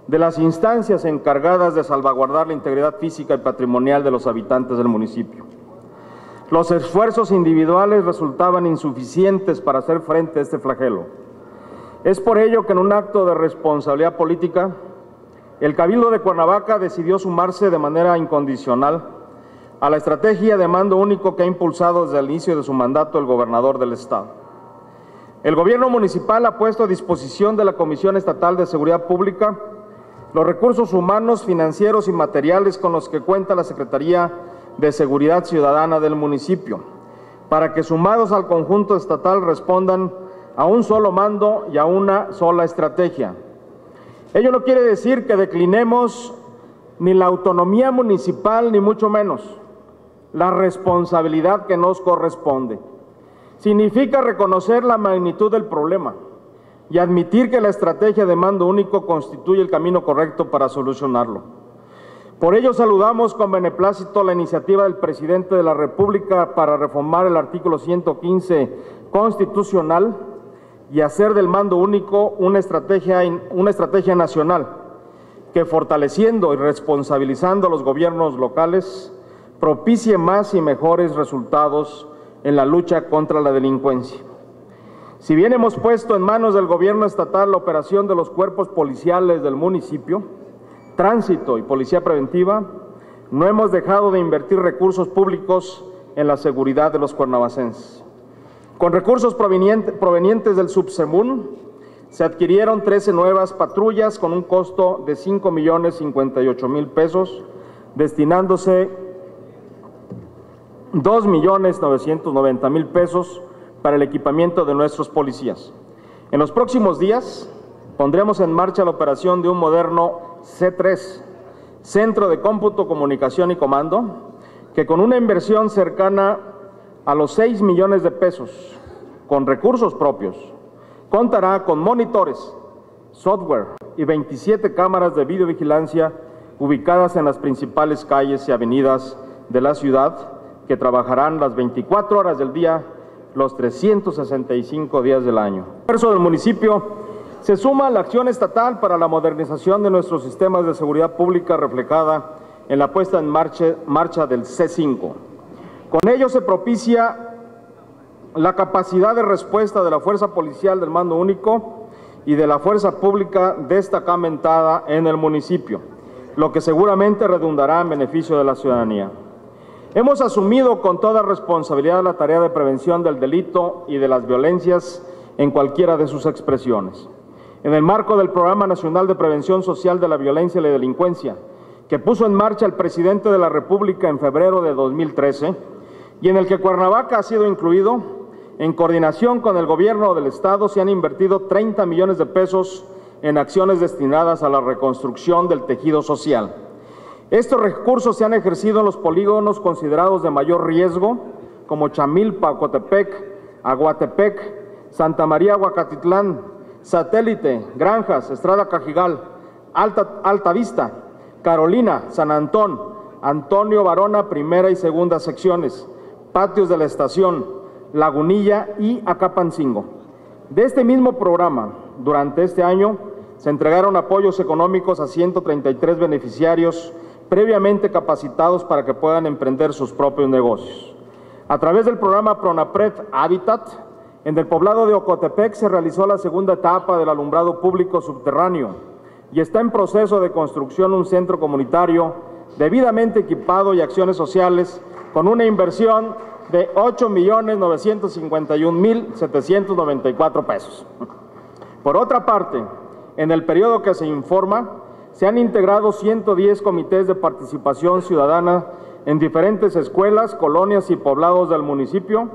B: de las instancias encargadas de salvaguardar la integridad física y patrimonial de los habitantes del municipio. Los esfuerzos individuales resultaban insuficientes para hacer frente a este flagelo. Es por ello que en un acto de responsabilidad política, el Cabildo de Cuernavaca decidió sumarse de manera incondicional a la estrategia de mando único que ha impulsado desde el inicio de su mandato el gobernador del Estado. El gobierno municipal ha puesto a disposición de la Comisión Estatal de Seguridad Pública los recursos humanos, financieros y materiales con los que cuenta la Secretaría de Seguridad Ciudadana del municipio, para que sumados al conjunto estatal respondan a un solo mando y a una sola estrategia. Ello no quiere decir que declinemos ni la autonomía municipal, ni mucho menos la responsabilidad que nos corresponde. Significa reconocer la magnitud del problema y admitir que la estrategia de mando único constituye el camino correcto para solucionarlo. Por ello saludamos con beneplácito la iniciativa del presidente de la República para reformar el artículo 115 constitucional y hacer del mando único una estrategia, una estrategia nacional que fortaleciendo y responsabilizando a los gobiernos locales propicie más y mejores resultados en la lucha contra la delincuencia. Si bien hemos puesto en manos del gobierno estatal la operación de los cuerpos policiales del municipio, tránsito y policía preventiva, no hemos dejado de invertir recursos públicos en la seguridad de los cuernavacenses. Con recursos provenientes del Subsemun, se adquirieron 13 nuevas patrullas con un costo de 5 millones 58 mil pesos, destinándose 2 millones 990 mil pesos para el equipamiento de nuestros policías. En los próximos días pondremos en marcha la operación de un moderno C3, Centro de Cómputo, Comunicación y Comando, que con una inversión cercana a los 6 millones de pesos, con recursos propios, contará con monitores, software y 27 cámaras de videovigilancia ubicadas en las principales calles y avenidas de la ciudad, que trabajarán las 24 horas del día, los 365 días del año. El del municipio se suma la acción estatal para la modernización de nuestros sistemas de seguridad pública reflejada en la puesta en marcha, del C5. Con ello se propicia la capacidad de respuesta de la Fuerza Policial del Mando Único y de la Fuerza Pública destacamentada en el municipio, lo que seguramente redundará en beneficio de la ciudadanía. Hemos asumido con toda responsabilidad la tarea de prevención del delito y de las violencias en cualquiera de sus expresiones en el marco del Programa Nacional de Prevención Social de la Violencia y la Delincuencia, que puso en marcha el presidente de la República en febrero de 2013 y en el que Cuernavaca ha sido incluido, en coordinación con el gobierno del Estado se han invertido 30 millones de pesos en acciones destinadas a la reconstrucción del tejido social. Estos recursos se han ejercido en los polígonos considerados de mayor riesgo, como Chamilpa, Ocotepec, Aguatepec, Santa María, Huacatitlán, Satélite, Granjas, Estrada Cajigal, Alta, Alta Vista, Carolina, San Antón, Antonio Varona, primera y segunda secciones, Patios de la Estación, Lagunilla y Acapancingo. De este mismo programa, durante este año, se entregaron apoyos económicos a 133 beneficiarios previamente capacitados para que puedan emprender sus propios negocios. A través del programa Pronapred Habitat, en el poblado de Ocotepec se realizó la segunda etapa del alumbrado público subterráneo y está en proceso de construcción un centro comunitario debidamente equipado y acciones sociales con una inversión de 8.951.794 pesos. Por otra parte, en el periodo que se informa, se han integrado 110 comités de participación ciudadana en diferentes escuelas, colonias y poblados del municipio,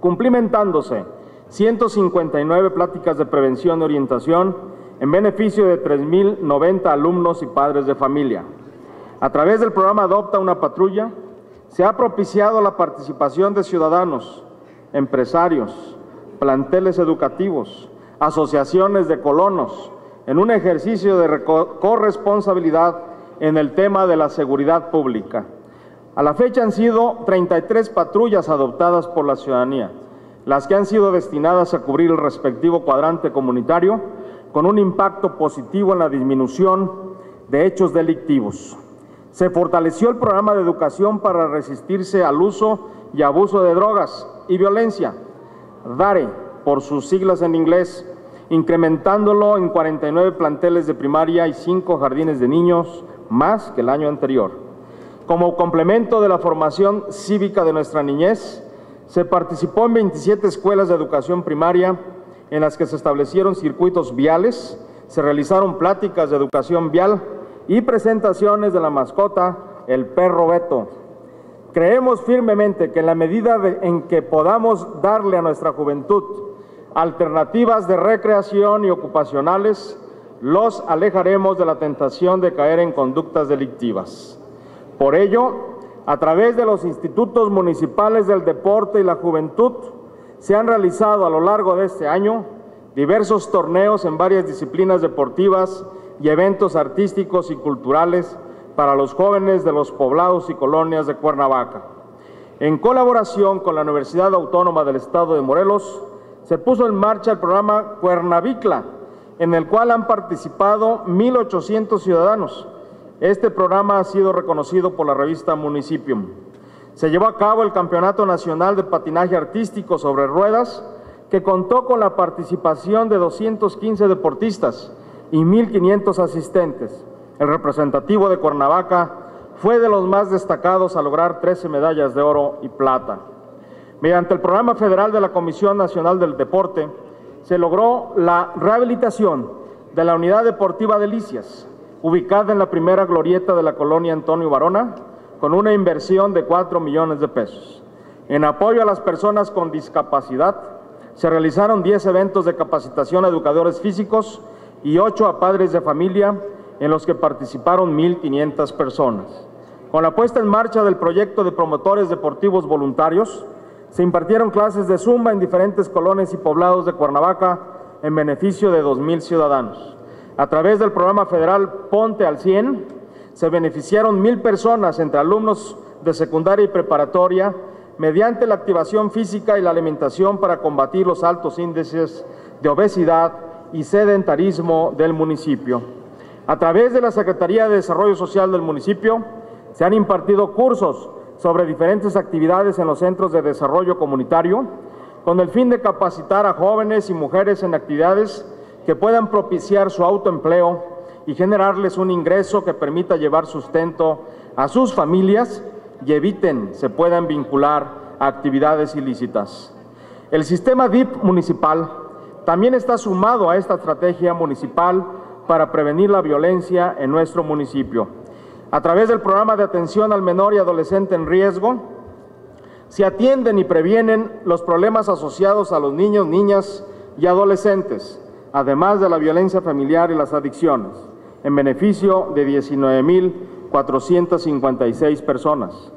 B: cumplimentándose 159 pláticas de prevención y orientación en beneficio de 3.090 alumnos y padres de familia. A través del programa Adopta una patrulla, se ha propiciado la participación de ciudadanos, empresarios, planteles educativos, asociaciones de colonos, en un ejercicio de corresponsabilidad en el tema de la seguridad pública. A la fecha han sido 33 patrullas adoptadas por la ciudadanía, las que han sido destinadas a cubrir el respectivo cuadrante comunitario, con un impacto positivo en la disminución de hechos delictivos. Se fortaleció el programa de educación para resistirse al uso y abuso de drogas y violencia, DARE, por sus siglas en inglés, incrementándolo en 49 planteles de primaria y 5 jardines de niños, más que el año anterior. Como complemento de la formación cívica de nuestra niñez, se participó en 27 escuelas de educación primaria en las que se establecieron circuitos viales, se realizaron pláticas de educación vial y presentaciones de la mascota, el perro Beto, Creemos firmemente que en la medida en que podamos darle a nuestra juventud alternativas de recreación y ocupacionales, los alejaremos de la tentación de caer en conductas delictivas. Por ello, a través de los institutos municipales del deporte y la juventud, se han realizado a lo largo de este año diversos torneos en varias disciplinas deportivas y eventos artísticos y culturales para los jóvenes de los poblados y colonias de Cuernavaca. En colaboración con la Universidad Autónoma del Estado de Morelos, se puso en marcha el programa Cuernavicla, en el cual han participado 1.800 ciudadanos. Este programa ha sido reconocido por la revista Municipium. Se llevó a cabo el Campeonato Nacional de Patinaje Artístico sobre Ruedas, que contó con la participación de 215 deportistas y 1.500 asistentes. El representativo de Cuernavaca fue de los más destacados a lograr 13 medallas de oro y plata. Mediante el programa federal de la Comisión Nacional del Deporte, se logró la rehabilitación de la Unidad Deportiva Delicias, ubicada en la primera glorieta de la colonia Antonio Barona, con una inversión de 4 millones de pesos. En apoyo a las personas con discapacidad, se realizaron 10 eventos de capacitación a educadores físicos y 8 a padres de familia, en los que participaron 1.500 personas. Con la puesta en marcha del proyecto de promotores deportivos voluntarios, se impartieron clases de Zumba en diferentes colonias y poblados de Cuernavaca en beneficio de 2.000 ciudadanos. A través del programa federal Ponte al 100, se beneficiaron mil personas entre alumnos de secundaria y preparatoria mediante la activación física y la alimentación para combatir los altos índices de obesidad y sedentarismo del municipio. A través de la Secretaría de Desarrollo Social del municipio se han impartido cursos sobre diferentes actividades en los centros de desarrollo comunitario con el fin de capacitar a jóvenes y mujeres en actividades que puedan propiciar su autoempleo y generarles un ingreso que permita llevar sustento a sus familias y eviten se puedan vincular a actividades ilícitas. El sistema DIP municipal también está sumado a esta estrategia municipal para prevenir la violencia en nuestro municipio. A través del programa de atención al menor y adolescente en riesgo, se atienden y previenen los problemas asociados a los niños, niñas y adolescentes, además de la violencia familiar y las adicciones, en beneficio de 19.456 personas.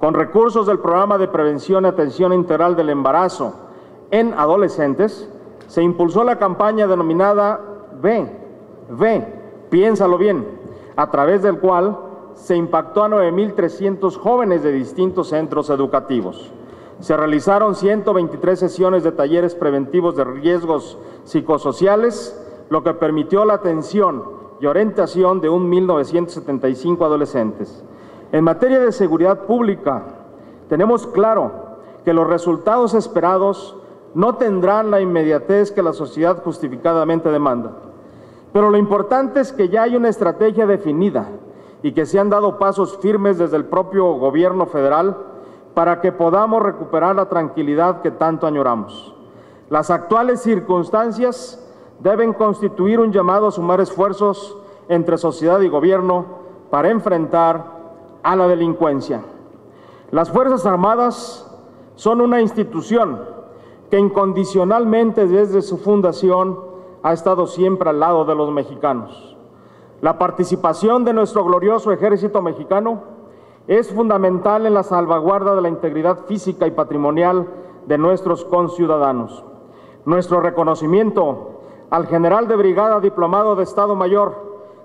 B: Con recursos del programa de prevención y atención integral del embarazo en adolescentes, se impulsó la campaña denominada Ve, Ve, piénsalo bien, a través del cual se impactó a 9.300 jóvenes de distintos centros educativos. Se realizaron 123 sesiones de talleres preventivos de riesgos psicosociales, lo que permitió la atención y orientación de 1.975 adolescentes. En materia de seguridad pública, tenemos claro que los resultados esperados no tendrán la inmediatez que la sociedad justificadamente demanda. Pero lo importante es que ya hay una estrategia definida y que se han dado pasos firmes desde el propio gobierno federal para que podamos recuperar la tranquilidad que tanto añoramos. Las actuales circunstancias deben constituir un llamado a sumar esfuerzos entre sociedad y gobierno para enfrentar a la delincuencia. Las Fuerzas Armadas son una institución que incondicionalmente desde su fundación ha estado siempre al lado de los mexicanos. La participación de nuestro glorioso ejército mexicano es fundamental en la salvaguarda de la integridad física y patrimonial de nuestros conciudadanos. Nuestro reconocimiento al general de brigada diplomado de Estado Mayor,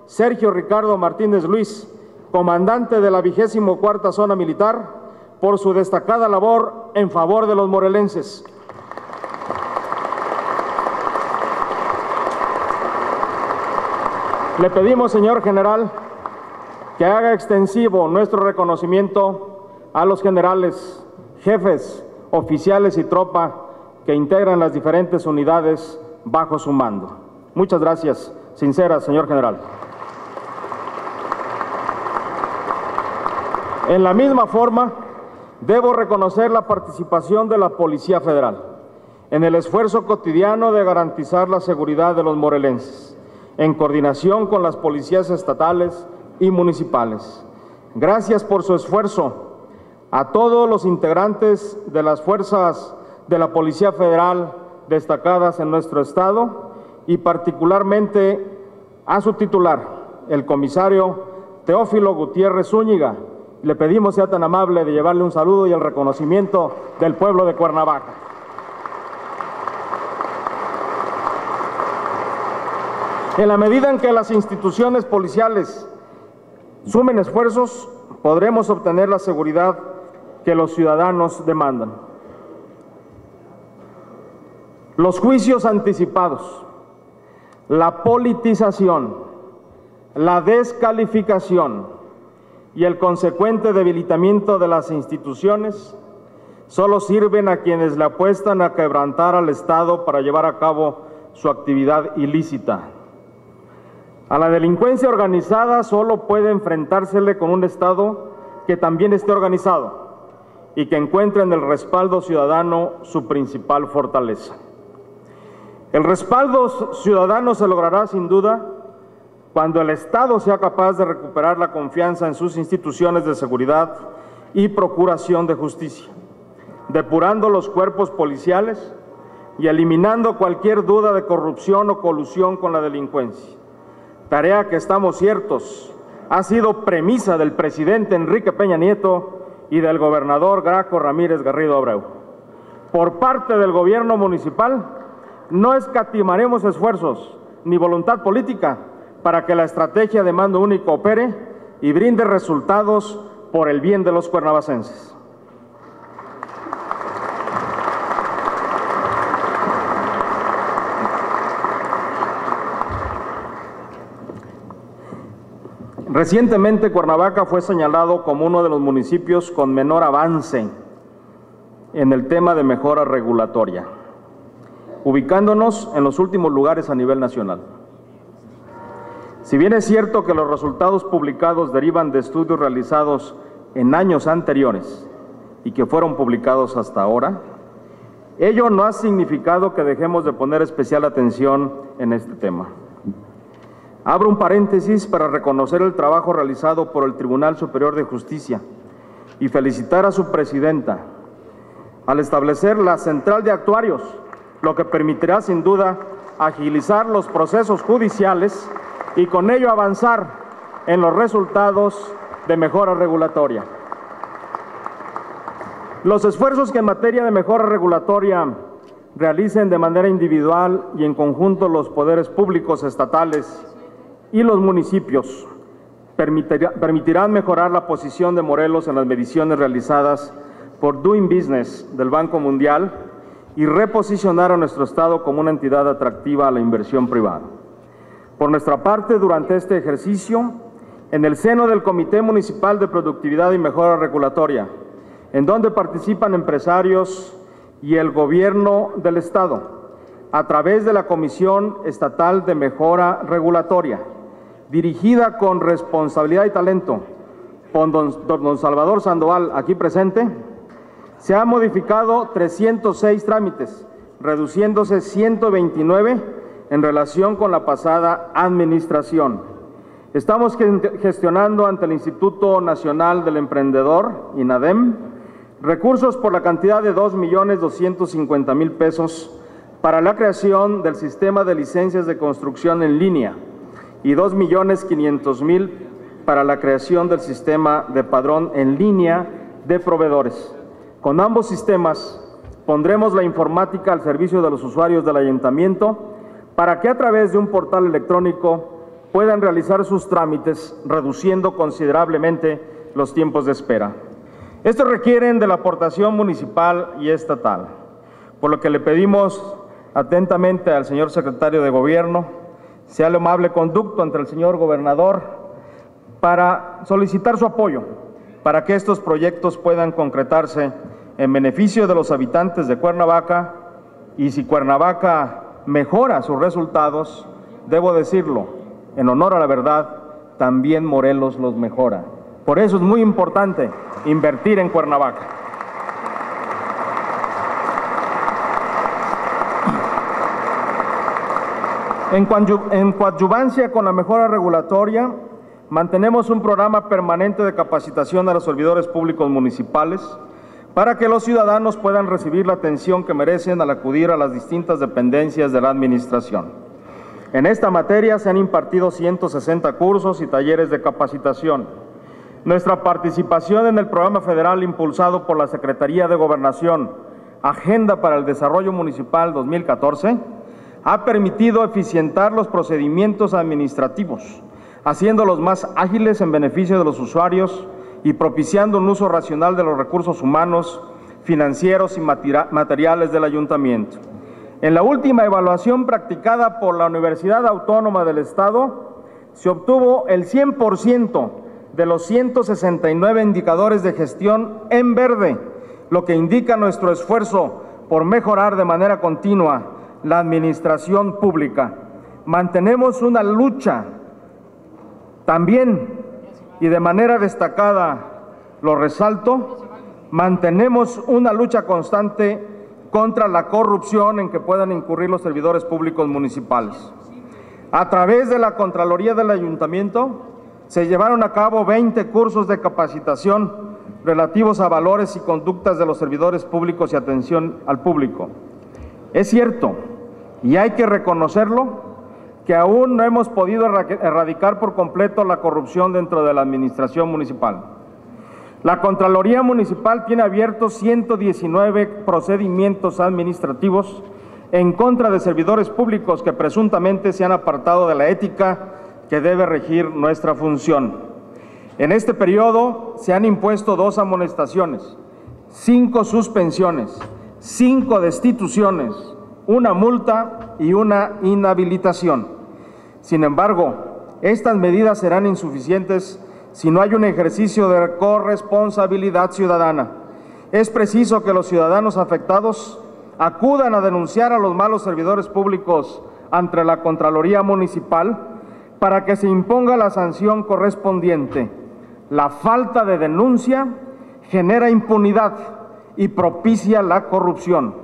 B: Sergio Ricardo Martínez Luis, comandante de la vigésimo cuarta zona militar, por su destacada labor en favor de los morelenses. Le pedimos, señor general, que haga extensivo nuestro reconocimiento a los generales, jefes, oficiales y tropa que integran las diferentes unidades bajo su mando. Muchas gracias, sincera, señor general. En la misma forma, debo reconocer la participación de la Policía Federal en el esfuerzo cotidiano de garantizar la seguridad de los morelenses en coordinación con las policías estatales y municipales. Gracias por su esfuerzo a todos los integrantes de las fuerzas de la Policía Federal destacadas en nuestro Estado y particularmente a su titular, el comisario Teófilo Gutiérrez Zúñiga. Le pedimos sea tan amable de llevarle un saludo y el reconocimiento del pueblo de Cuernavaca. En la medida en que las instituciones policiales sumen esfuerzos, podremos obtener la seguridad que los ciudadanos demandan. Los juicios anticipados, la politización, la descalificación y el consecuente debilitamiento de las instituciones solo sirven a quienes le apuestan a quebrantar al Estado para llevar a cabo su actividad ilícita. A la delincuencia organizada solo puede enfrentársele con un Estado que también esté organizado y que encuentre en el respaldo ciudadano su principal fortaleza. El respaldo ciudadano se logrará sin duda cuando el Estado sea capaz de recuperar la confianza en sus instituciones de seguridad y procuración de justicia, depurando los cuerpos policiales y eliminando cualquier duda de corrupción o colusión con la delincuencia tarea que estamos ciertos ha sido premisa del presidente Enrique Peña Nieto y del gobernador Graco Ramírez Garrido Abreu. Por parte del gobierno municipal, no escatimaremos esfuerzos ni voluntad política para que la estrategia de mando único opere y brinde resultados por el bien de los cuernavacenses. Recientemente Cuernavaca fue señalado como uno de los municipios con menor avance en el tema de mejora regulatoria, ubicándonos en los últimos lugares a nivel nacional. Si bien es cierto que los resultados publicados derivan de estudios realizados en años anteriores y que fueron publicados hasta ahora, ello no ha significado que dejemos de poner especial atención en este tema. Abro un paréntesis para reconocer el trabajo realizado por el Tribunal Superior de Justicia y felicitar a su presidenta al establecer la central de actuarios, lo que permitirá sin duda agilizar los procesos judiciales y con ello avanzar en los resultados de mejora regulatoria. Los esfuerzos que en materia de mejora regulatoria realicen de manera individual y en conjunto los poderes públicos estatales y los municipios permitirán mejorar la posición de Morelos en las mediciones realizadas por Doing Business del Banco Mundial y reposicionar a nuestro Estado como una entidad atractiva a la inversión privada. Por nuestra parte, durante este ejercicio, en el seno del Comité Municipal de Productividad y Mejora Regulatoria, en donde participan empresarios y el Gobierno del Estado, a través de la Comisión Estatal de Mejora Regulatoria, dirigida con responsabilidad y talento por don, Salvador Sandoval, aquí presente, se han modificado 306 trámites, reduciéndose 129 en relación con la pasada administración. Estamos gestionando ante el Instituto Nacional del Emprendedor, INADEM, recursos por la cantidad de 2.250.000 pesos para la creación del sistema de licencias de construcción en línea y 2.500.000 para la creación del sistema de padrón en línea de proveedores. Con ambos sistemas pondremos la informática al servicio de los usuarios del ayuntamiento para que a través de un portal electrónico puedan realizar sus trámites, reduciendo considerablemente los tiempos de espera. Estos requieren de la aportación municipal y estatal, por lo que le pedimos atentamente al señor secretario de Gobierno sea el amable conducto entre el señor gobernador para solicitar su apoyo para que estos proyectos puedan concretarse en beneficio de los habitantes de Cuernavaca y si Cuernavaca mejora sus resultados, debo decirlo, en honor a la verdad, también Morelos los mejora. Por eso es muy importante invertir en Cuernavaca. En, coadyuvancia con la mejora regulatoria, mantenemos un programa permanente de capacitación a los servidores públicos municipales para que los ciudadanos puedan recibir la atención que merecen al acudir a las distintas dependencias de la Administración. En esta materia se han impartido 160 cursos y talleres de capacitación. Nuestra participación en el programa federal impulsado por la Secretaría de Gobernación, Agenda para el Desarrollo Municipal 2014, ha permitido eficientar los procedimientos administrativos, haciéndolos más ágiles en beneficio de los usuarios y propiciando un uso racional de los recursos humanos, financieros y materiales del ayuntamiento. En la última evaluación practicada por la Universidad Autónoma del Estado, se obtuvo el 100% de los 169 indicadores de gestión en verde, lo que indica nuestro esfuerzo por mejorar de manera continua la administración pública. Mantenemos una lucha también y de manera destacada lo resalto, mantenemos una lucha constante contra la corrupción en que puedan incurrir los servidores públicos municipales. A través de la Contraloría del Ayuntamiento se llevaron a cabo 20 cursos de capacitación relativos a valores y conductas de los servidores públicos y atención al público. Es cierto, y hay que reconocerlo, que aún no hemos podido erradicar por completo la corrupción dentro de la administración municipal. La Contraloría Municipal tiene abiertos 119 procedimientos administrativos en contra de servidores públicos que presuntamente se han apartado de la ética que debe regir nuestra función. En este periodo se han impuesto dos amonestaciones, cinco suspensiones, cinco destituciones, una multa y una inhabilitación. Sin embargo, estas medidas serán insuficientes si no hay un ejercicio de corresponsabilidad ciudadana. Es preciso que los ciudadanos afectados acudan a denunciar a los malos servidores públicos ante la Contraloría Municipal para que se imponga la sanción correspondiente. La falta de denuncia genera impunidad y propicia la corrupción.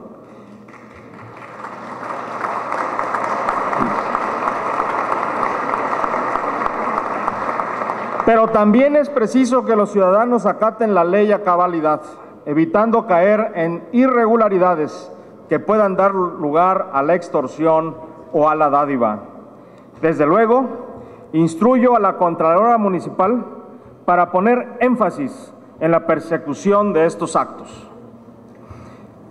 B: También es preciso que los ciudadanos acaten la ley a cabalidad, evitando caer en irregularidades que puedan dar lugar a la extorsión o a la dádiva. Desde luego, instruyo a la Contralora Municipal para poner énfasis en la persecución de estos actos.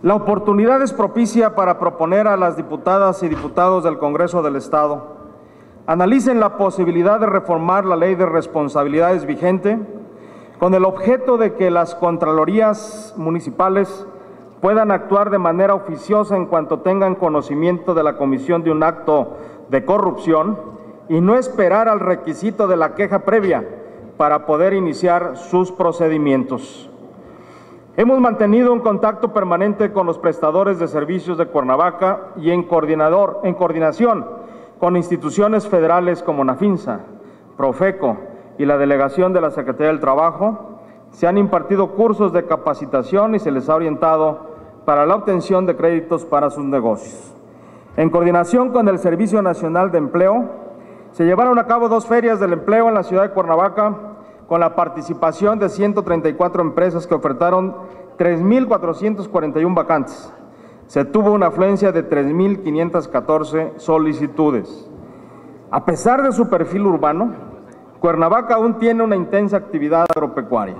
B: La oportunidad es propicia para proponer a las diputadas y diputados del Congreso del Estado analicen la posibilidad de reformar la ley de responsabilidades vigente con el objeto de que las Contralorías municipales puedan actuar de manera oficiosa en cuanto tengan conocimiento de la comisión de un acto de corrupción y no esperar al requisito de la queja previa para poder iniciar sus procedimientos. Hemos mantenido un contacto permanente con los prestadores de servicios de Cuernavaca y en, coordinador, en coordinación con instituciones federales como NAFINSA, Profeco y la delegación de la Secretaría del Trabajo, se han impartido cursos de capacitación y se les ha orientado para la obtención de créditos para sus negocios. En coordinación con el Servicio Nacional de Empleo, se llevaron a cabo dos ferias del empleo en la ciudad de Cuernavaca con la participación de 134 empresas que ofertaron 3.441 vacantes se tuvo una afluencia de 3.514 solicitudes. A pesar de su perfil urbano, Cuernavaca aún tiene una intensa actividad agropecuaria.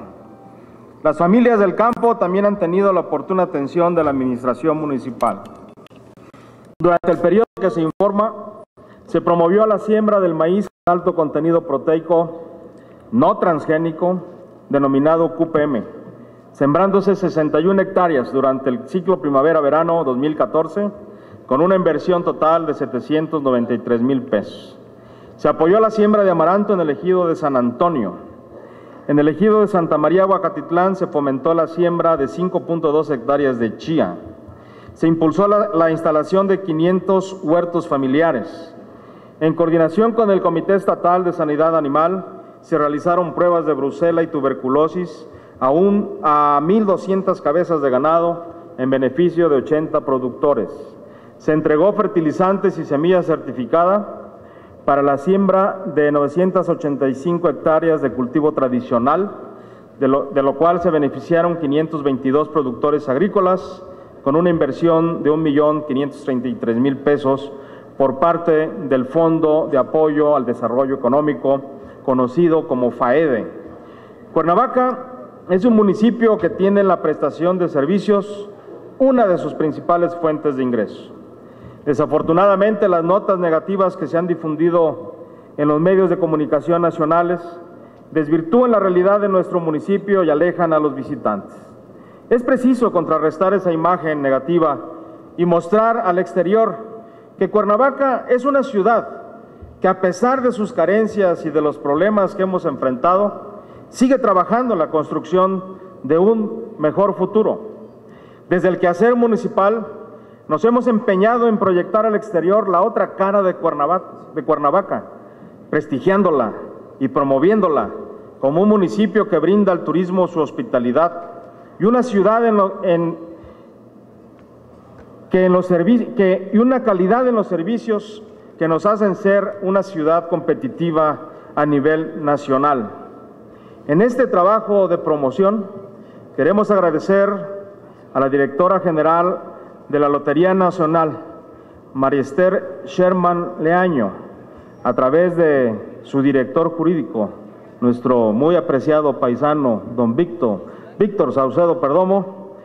B: Las familias del campo también han tenido la oportuna atención de la Administración Municipal. Durante el periodo que se informa, se promovió la siembra del maíz de alto contenido proteico no transgénico, denominado QPM sembrándose 61 hectáreas durante el ciclo primavera-verano 2014, con una inversión total de 793 mil pesos. Se apoyó la siembra de amaranto en el ejido de San Antonio. En el ejido de Santa María Huacatitlán se fomentó la siembra de 5.2 hectáreas de chía. Se impulsó la, la instalación de 500 huertos familiares. En coordinación con el Comité Estatal de Sanidad Animal, se realizaron pruebas de brucela y tuberculosis a, a 1.200 cabezas de ganado en beneficio de 80 productores. Se entregó fertilizantes y semillas certificada para la siembra de 985 hectáreas de cultivo tradicional, de lo, de lo cual se beneficiaron 522 productores agrícolas con una inversión de 1.533.000 pesos por parte del Fondo de Apoyo al Desarrollo Económico, conocido como FAEDE. Cuernavaca es un municipio que tiene la prestación de servicios una de sus principales fuentes de ingresos. Desafortunadamente, las notas negativas que se han difundido en los medios de comunicación nacionales desvirtúan la realidad de nuestro municipio y alejan a los visitantes. Es preciso contrarrestar esa imagen negativa y mostrar al exterior que Cuernavaca es una ciudad que a pesar de sus carencias y de los problemas que hemos enfrentado, sigue trabajando en la construcción de un mejor futuro. Desde el quehacer municipal nos hemos empeñado en proyectar al exterior la otra cara de Cuernavaca, prestigiándola y promoviéndola como un municipio que brinda al turismo su hospitalidad y una ciudad en, que en los y una calidad en los servicios que nos hacen ser una ciudad competitiva a nivel nacional. En este trabajo de promoción queremos agradecer a la directora general de la Lotería Nacional, María Esther Sherman Leaño, a través de su director jurídico, nuestro muy apreciado paisano, don Víctor, Víctor Saucedo Perdomo,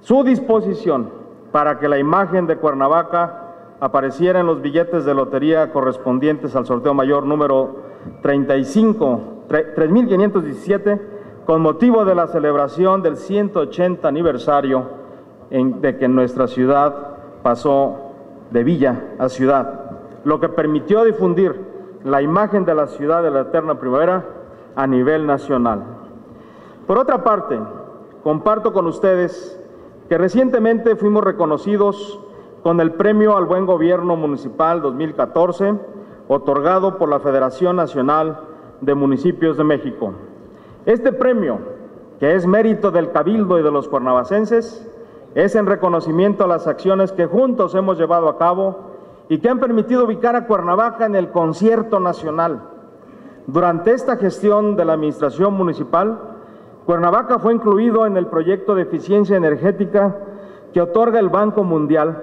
B: su disposición para que la imagen de Cuernavaca apareciera en los billetes de lotería correspondientes al sorteo mayor número 35, 3517, con motivo de la celebración del 180 aniversario de que nuestra ciudad pasó de villa a ciudad, lo que permitió difundir la imagen de la ciudad de la eterna primavera a nivel nacional. Por otra parte, comparto con ustedes que recientemente fuimos reconocidos con el Premio al Buen Gobierno Municipal 2014, otorgado por la Federación Nacional de Municipios de México. Este premio, que es mérito del Cabildo y de los cuernavacenses, es en reconocimiento a las acciones que juntos hemos llevado a cabo y que han permitido ubicar a Cuernavaca en el concierto nacional. Durante esta gestión de la Administración Municipal, Cuernavaca fue incluido en el proyecto de eficiencia energética que otorga el Banco Mundial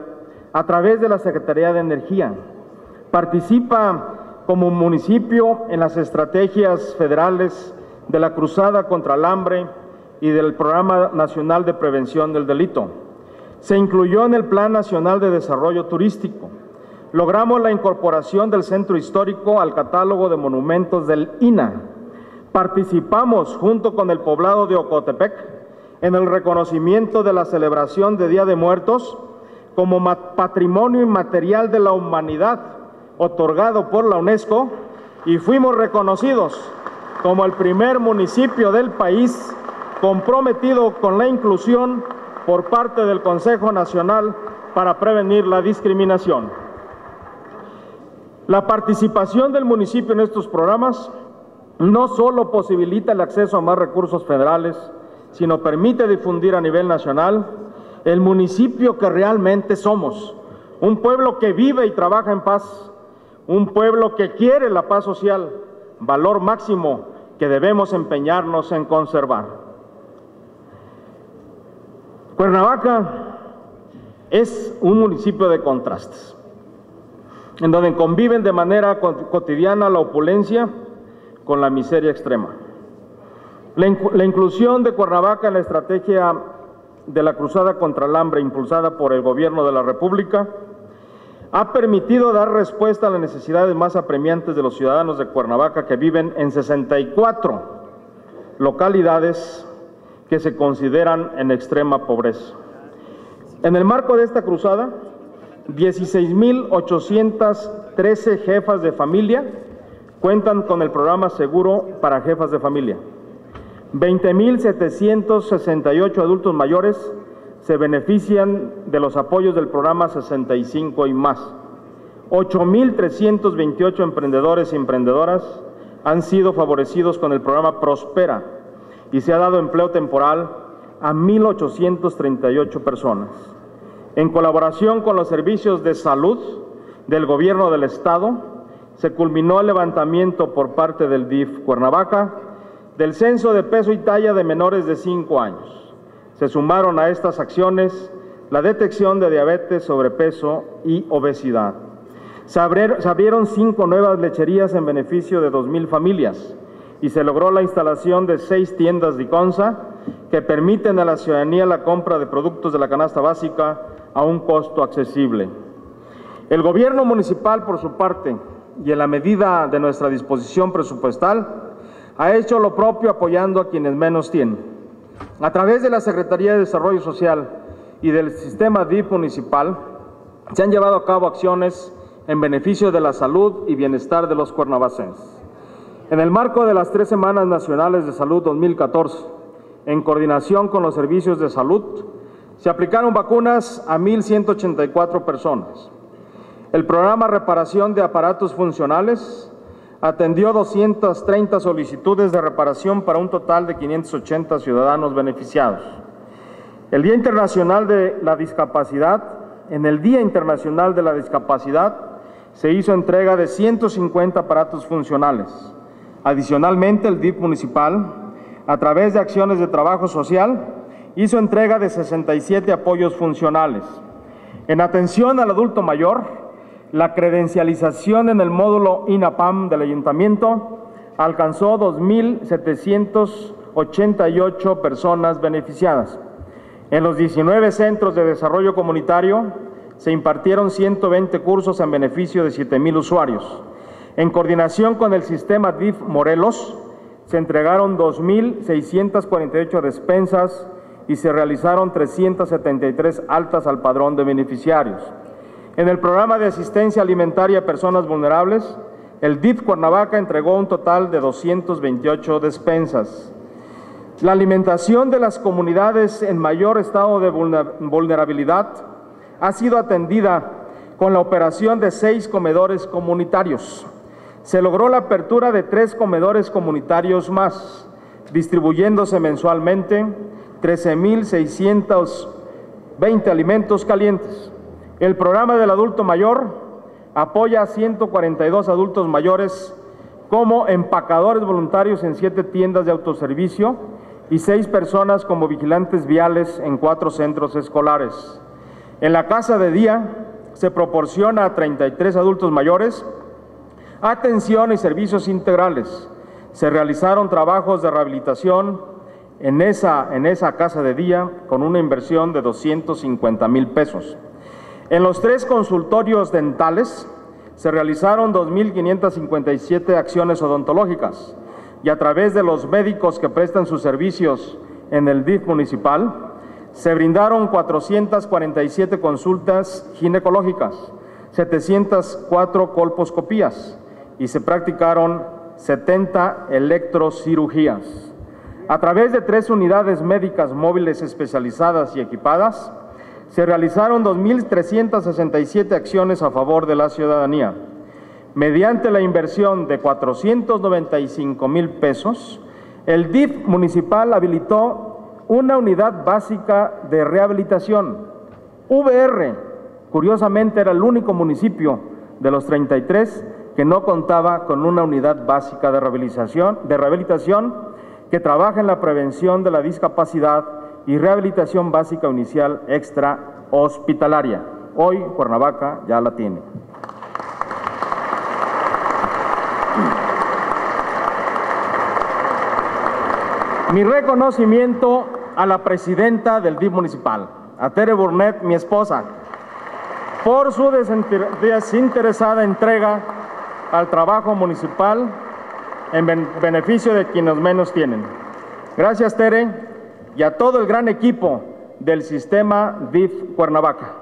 B: a través de la Secretaría de Energía. Participa como municipio en las estrategias federales de la Cruzada contra el Hambre y del Programa Nacional de Prevención del Delito. Se incluyó en el Plan Nacional de Desarrollo Turístico. Logramos la incorporación del Centro Histórico al catálogo de monumentos del INA. Participamos junto con el poblado de Ocotepec en el reconocimiento de la celebración de Día de Muertos como patrimonio inmaterial de la humanidad otorgado por la UNESCO y fuimos reconocidos como el primer municipio del país comprometido con la inclusión por parte del Consejo Nacional para prevenir la discriminación. La participación del municipio en estos programas no solo posibilita el acceso a más recursos federales, sino permite difundir a nivel nacional el municipio que realmente somos, un pueblo que vive y trabaja en paz, un pueblo que quiere la paz social, valor máximo que debemos empeñarnos en conservar. Cuernavaca es un municipio de contrastes, en donde conviven de manera cotidiana la opulencia con la miseria extrema. La, inclusión de Cuernavaca en la estrategia de la Cruzada contra el Hambre impulsada por el Gobierno de la República ha permitido dar respuesta a las necesidades más apremiantes de los ciudadanos de Cuernavaca que viven en 64 localidades que se consideran en extrema pobreza. En el marco de esta cruzada, 16.813 jefas de familia cuentan con el programa Seguro para Jefas de Familia. 20.768 adultos mayores se benefician de los apoyos del programa 65 y más. 8.328 emprendedores y emprendedoras han sido favorecidos con el programa Prospera y se ha dado empleo temporal a 1.838 personas. En colaboración con los servicios de salud del Gobierno del Estado, se culminó el levantamiento por parte del DIF Cuernavaca del censo de peso y talla de menores de 5 años. Se sumaron a estas acciones la detección de diabetes, sobrepeso y obesidad. Se abrieron cinco nuevas lecherías en beneficio de 2.000 familias y se logró la instalación de seis tiendas de Iconza que permiten a la ciudadanía la compra de productos de la canasta básica a un costo accesible. El gobierno municipal, por su parte, y en la medida de nuestra disposición presupuestal, ha hecho lo propio apoyando a quienes menos tienen. A través de la Secretaría de Desarrollo Social y del sistema DIP municipal, se han llevado a cabo acciones en beneficio de la salud y bienestar de los cuernavacenses. En el marco de las tres Semanas Nacionales de Salud 2014, en coordinación con los servicios de salud, se aplicaron vacunas a 1.184 personas. El programa Reparación de Aparatos Funcionales atendió 230 solicitudes de reparación para un total de 580 ciudadanos beneficiados. El Día Internacional de la Discapacidad, en el Día Internacional de la Discapacidad, se hizo entrega de 150 aparatos funcionales. Adicionalmente, el DIP municipal, a través de acciones de trabajo social, hizo entrega de 67 apoyos funcionales. En atención al adulto mayor, la credencialización en el módulo INAPAM del ayuntamiento alcanzó 2.788 personas beneficiadas. En los 19 centros de desarrollo comunitario, se impartieron 120 cursos en beneficio de 7.000 usuarios. En coordinación con el sistema DIF Morelos, se entregaron 2.648 despensas y se realizaron 373 altas al padrón de beneficiarios. En el programa de asistencia alimentaria a personas vulnerables, el DIF Cuernavaca entregó un total de 228 despensas. La alimentación de las comunidades en mayor estado de vulnerabilidad ha sido atendida con la operación de seis comedores comunitarios. Se logró la apertura de tres comedores comunitarios más, distribuyéndose mensualmente 13.620 alimentos calientes. El programa del adulto mayor apoya a 142 adultos mayores como empacadores voluntarios en siete tiendas de autoservicio y seis personas como vigilantes viales en cuatro centros escolares. En la casa de día se proporciona a 33 adultos mayores atención y servicios integrales. Se realizaron trabajos de rehabilitación en esa, en esa casa de día con una inversión de 250 mil pesos. En los tres consultorios dentales se realizaron 2.557 acciones odontológicas y a través de los médicos que prestan sus servicios en el DIF municipal, se brindaron 447 consultas ginecológicas, 704 colposcopías y se practicaron 70 electrocirugías. A través de tres unidades médicas móviles especializadas y equipadas, se realizaron 2.367 acciones a favor de la ciudadanía. Mediante la inversión de 495 mil pesos, el DIF municipal habilitó una unidad básica de rehabilitación. VR, curiosamente, era el único municipio de los 33 que no contaba con una unidad básica de rehabilitación, de rehabilitación que trabaja en la prevención de la discapacidad y rehabilitación básica inicial extra hospitalaria. Hoy Cuernavaca ya la tiene. Mi reconocimiento a la presidenta del DIF municipal, a Tere Burnett, mi esposa, por su desinteresada entrega al trabajo municipal en beneficio de quienes menos tienen. Gracias, Tere, y a todo el gran equipo del sistema DIF Cuernavaca.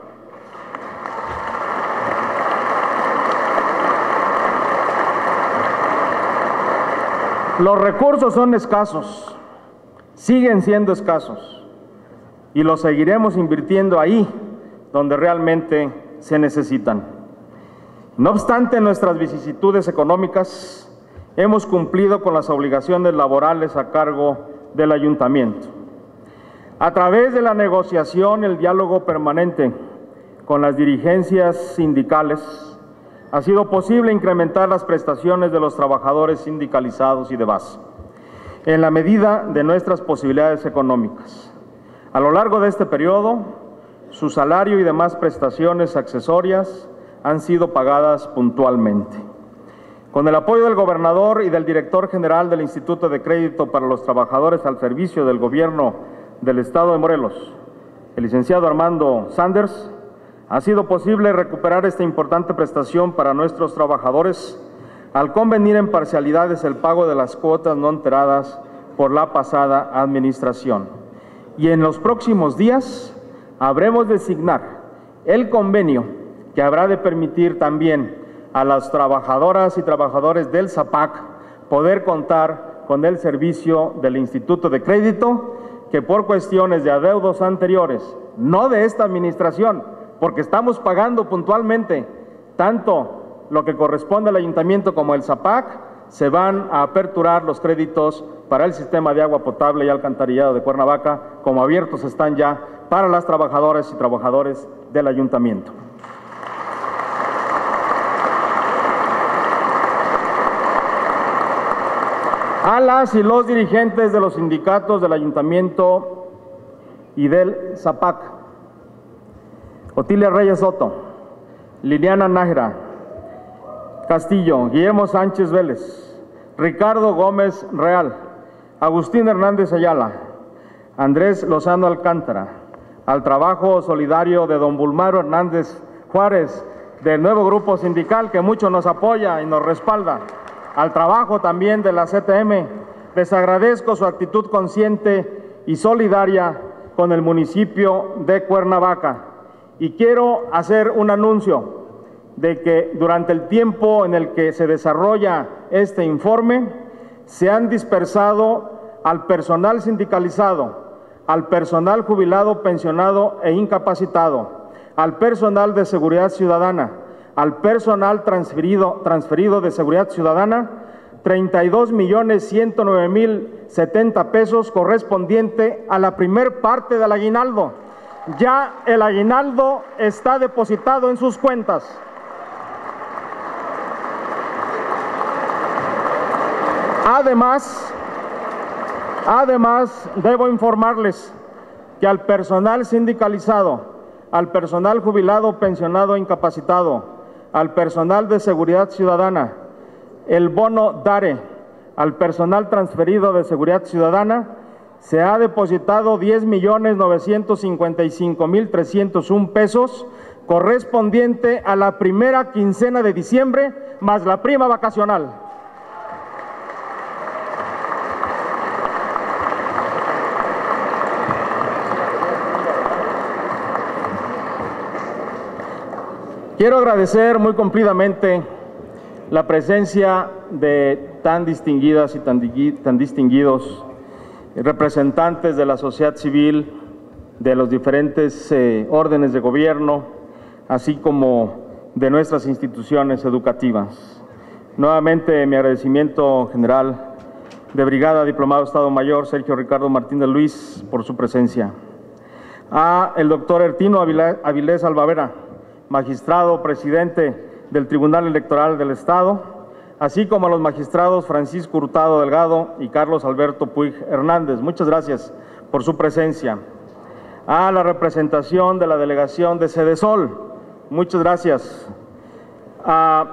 B: Los recursos son escasos siguen siendo escasos y los seguiremos invirtiendo ahí donde realmente se necesitan. No obstante nuestras vicisitudes económicas, hemos cumplido con las obligaciones laborales a cargo del ayuntamiento. A través de la negociación, el diálogo permanente con las dirigencias sindicales, ha sido posible incrementar las prestaciones de los trabajadores sindicalizados y de base, en la medida de nuestras posibilidades económicas. A lo largo de este periodo, su salario y demás prestaciones accesorias han sido pagadas puntualmente. Con el apoyo del gobernador y del director general del Instituto de Crédito para los Trabajadores al Servicio del Gobierno del Estado de Morelos, el licenciado Armando Sanders, ha sido posible recuperar esta importante prestación para nuestros trabajadores al convenir en parcialidades el pago de las cuotas no enteradas por la pasada administración. Y en los próximos días habremos de designar el convenio que habrá de permitir también a las trabajadoras y trabajadores del ZAPAC poder contar con el servicio del Instituto de Crédito que por cuestiones de adeudos anteriores, no de esta administración, porque estamos pagando puntualmente tanto lo que corresponde al ayuntamiento como el ZAPAC, se van a aperturar los créditos para el sistema de agua potable y alcantarillado de Cuernavaca, como abiertos están ya para las trabajadoras y trabajadores del ayuntamiento. A las y los dirigentes de los sindicatos del ayuntamiento y del ZAPAC, Otilia Reyes Soto, Liliana Nájera, Castillo, Guillermo Sánchez Vélez, Ricardo Gómez Real, Agustín Hernández Ayala, Andrés Lozano Alcántara, al trabajo solidario de don Bulmaro Hernández Juárez, del nuevo grupo sindical que mucho nos apoya y nos respalda, al trabajo también de la CTM. Les agradezco su actitud consciente y solidaria con el municipio de Cuernavaca. Y quiero hacer un anuncio de que durante el tiempo en el que se desarrolla este informe, se han dispersado al personal sindicalizado, al personal jubilado, pensionado e incapacitado, al personal de seguridad ciudadana, al personal transferido, transferido de seguridad ciudadana, 32 millones 109 mil 70 pesos correspondiente a la primer parte del aguinaldo. Ya el aguinaldo está depositado en sus cuentas. Además, además debo informarles que al personal sindicalizado, al personal jubilado, pensionado e incapacitado, al personal de seguridad ciudadana, el bono DARE, al personal transferido de seguridad ciudadana, se ha depositado 10 millones 955 mil 301 pesos correspondiente a la primera quincena de diciembre más la prima vacacional. Quiero agradecer muy cumplidamente la presencia de tan distinguidas y tan, distinguidos representantes de la sociedad civil, de los diferentes eh, órdenes de gobierno, así como de nuestras instituciones educativas. Nuevamente mi agradecimiento general de Brigada Diplomado Estado Mayor Sergio Ricardo Martínez Luis por su presencia. A el doctor Ertino Avilés Albavera, magistrado presidente del Tribunal Electoral del Estado, así como a los magistrados Francisco Hurtado Delgado y Carlos Alberto Puig Hernández. Muchas gracias por su presencia. A la representación de la delegación de Cedesol, muchas gracias. A,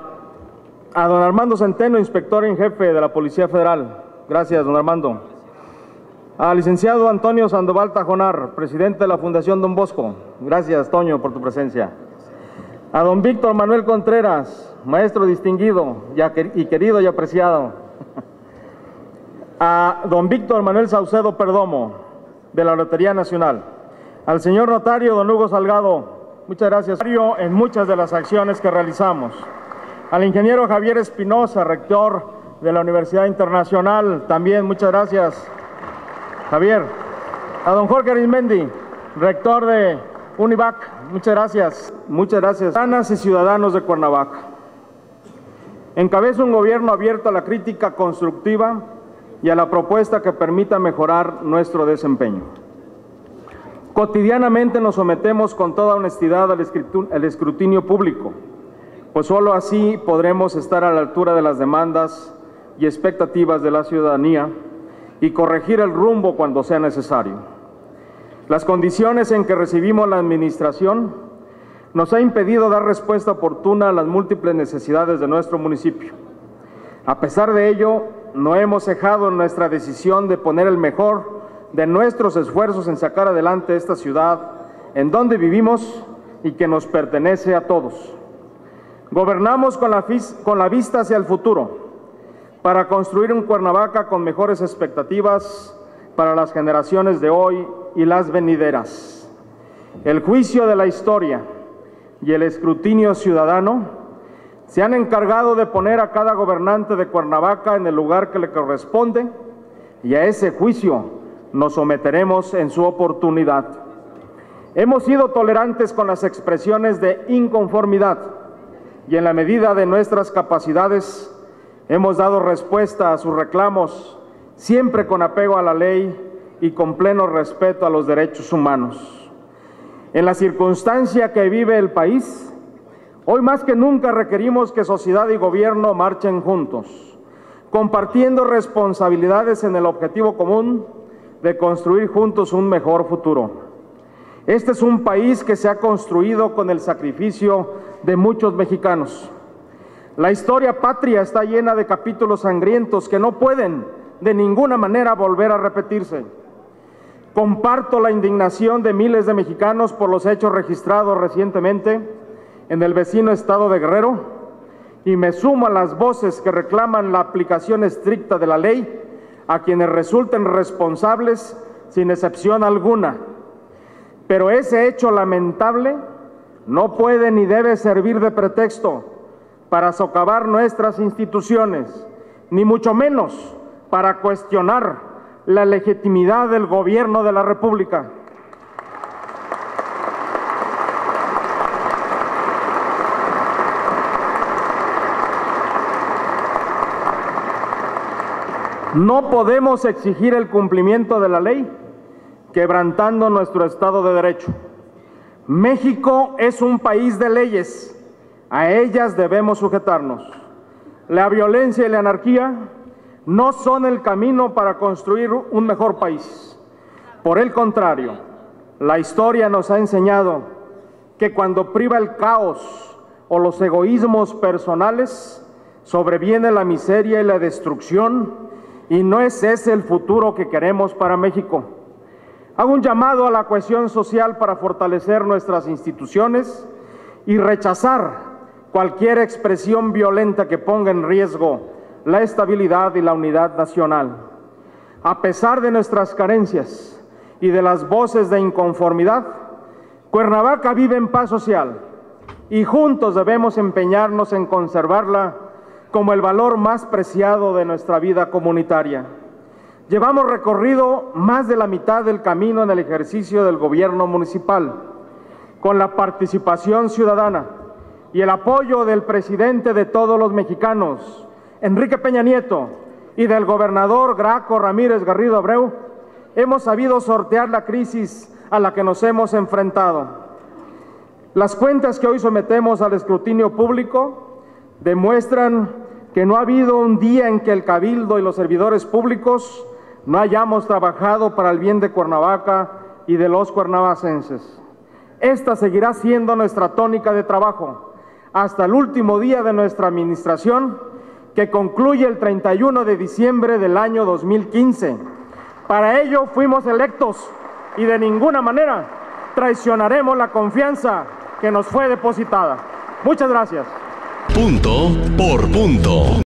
B: don Armando Centeno, inspector en jefe de la Policía Federal. Gracias, don Armando. Al licenciado Antonio Sandoval Tajonar, presidente de la Fundación Don Bosco. Gracias, Toño, por tu presencia. A don Víctor Manuel Contreras, maestro distinguido y querido y apreciado. A don Víctor Manuel Saucedo Perdomo, de la Lotería Nacional. Al señor notario don Hugo Salgado, muchas gracias en muchas de las acciones que realizamos. Al ingeniero Javier Espinosa, rector de la Universidad Internacional, también muchas gracias. Javier. A don Jorge Arismendi, rector de Univac, muchas gracias. Muchas gracias. Ciudadanas y ciudadanos de Cuernavaca. Encabeza un gobierno abierto a la crítica constructiva y a la propuesta que permita mejorar nuestro desempeño. Cotidianamente nos sometemos con toda honestidad al escrutinio público, pues solo así podremos estar a la altura de las demandas y expectativas de la ciudadanía y corregir el rumbo cuando sea necesario. Las condiciones en que recibimos la administración nos ha impedido dar respuesta oportuna a las múltiples necesidades de nuestro municipio. A pesar de ello, no hemos cejado en nuestra decisión de poner el mejor de nuestros esfuerzos en sacar adelante esta ciudad en donde vivimos y que nos pertenece a todos. Gobernamos con la vista hacia el futuro para construir un Cuernavaca con mejores expectativas para las generaciones de hoy y las venideras. El juicio de la historia y el escrutinio ciudadano se han encargado de poner a cada gobernante de Cuernavaca en el lugar que le corresponde y a ese juicio nos someteremos en su oportunidad. Hemos sido tolerantes con las expresiones de inconformidad y en la medida de nuestras capacidades Hemos dado respuesta a sus reclamos, siempre con apego a la ley y con pleno respeto a los derechos humanos. En la circunstancia que vive el país, hoy más que nunca requerimos que sociedad y gobierno marchen juntos, compartiendo responsabilidades en el objetivo común de construir juntos un mejor futuro. Este es un país que se ha construido con el sacrificio de muchos mexicanos la historia patria está llena de capítulos sangrientos que no pueden de ninguna manera volver a repetirse. Comparto la indignación de miles de mexicanos por los hechos registrados recientemente en el vecino estado de Guerrero y me sumo a las voces que reclaman la aplicación estricta de la ley a quienes resulten responsables sin excepción alguna. Pero ese hecho lamentable no puede ni debe servir de pretexto para socavar nuestras instituciones, ni mucho menos para cuestionar la legitimidad del gobierno de la República. No podemos exigir el cumplimiento de la ley quebrantando nuestro Estado de Derecho. México es un país de leyes a ellas debemos sujetarnos. La violencia y la anarquía no son el camino para construir un mejor país. Por el contrario, la historia nos ha enseñado que cuando priva el caos o los egoísmos personales, sobreviene la miseria y la destrucción, y no es ese el futuro que queremos para México. Hago un llamado a la cohesión social para fortalecer nuestras instituciones y rechazar cualquier expresión violenta que ponga en riesgo la estabilidad y la unidad nacional. A pesar de nuestras carencias y de las voces de inconformidad, Cuernavaca vive en paz social y juntos debemos empeñarnos en conservarla como el valor más preciado de nuestra vida comunitaria. Llevamos recorrido más de la mitad del camino en el ejercicio del gobierno municipal, con la participación ciudadana y el apoyo del presidente de todos los mexicanos, Enrique Peña Nieto, y del gobernador Graco Ramírez Garrido Abreu, hemos sabido sortear la crisis a la que nos hemos enfrentado. Las cuentas que hoy sometemos al escrutinio público demuestran que no ha habido un día en que el Cabildo y los servidores públicos no hayamos trabajado para el bien de Cuernavaca y de los cuernavacenses. Esta seguirá siendo nuestra tónica de trabajo hasta el último día de nuestra administración, que concluye el 31 de diciembre del año 2015. Para ello fuimos electos y de ninguna manera traicionaremos la confianza que nos fue depositada. Muchas gracias.
A: Punto por punto.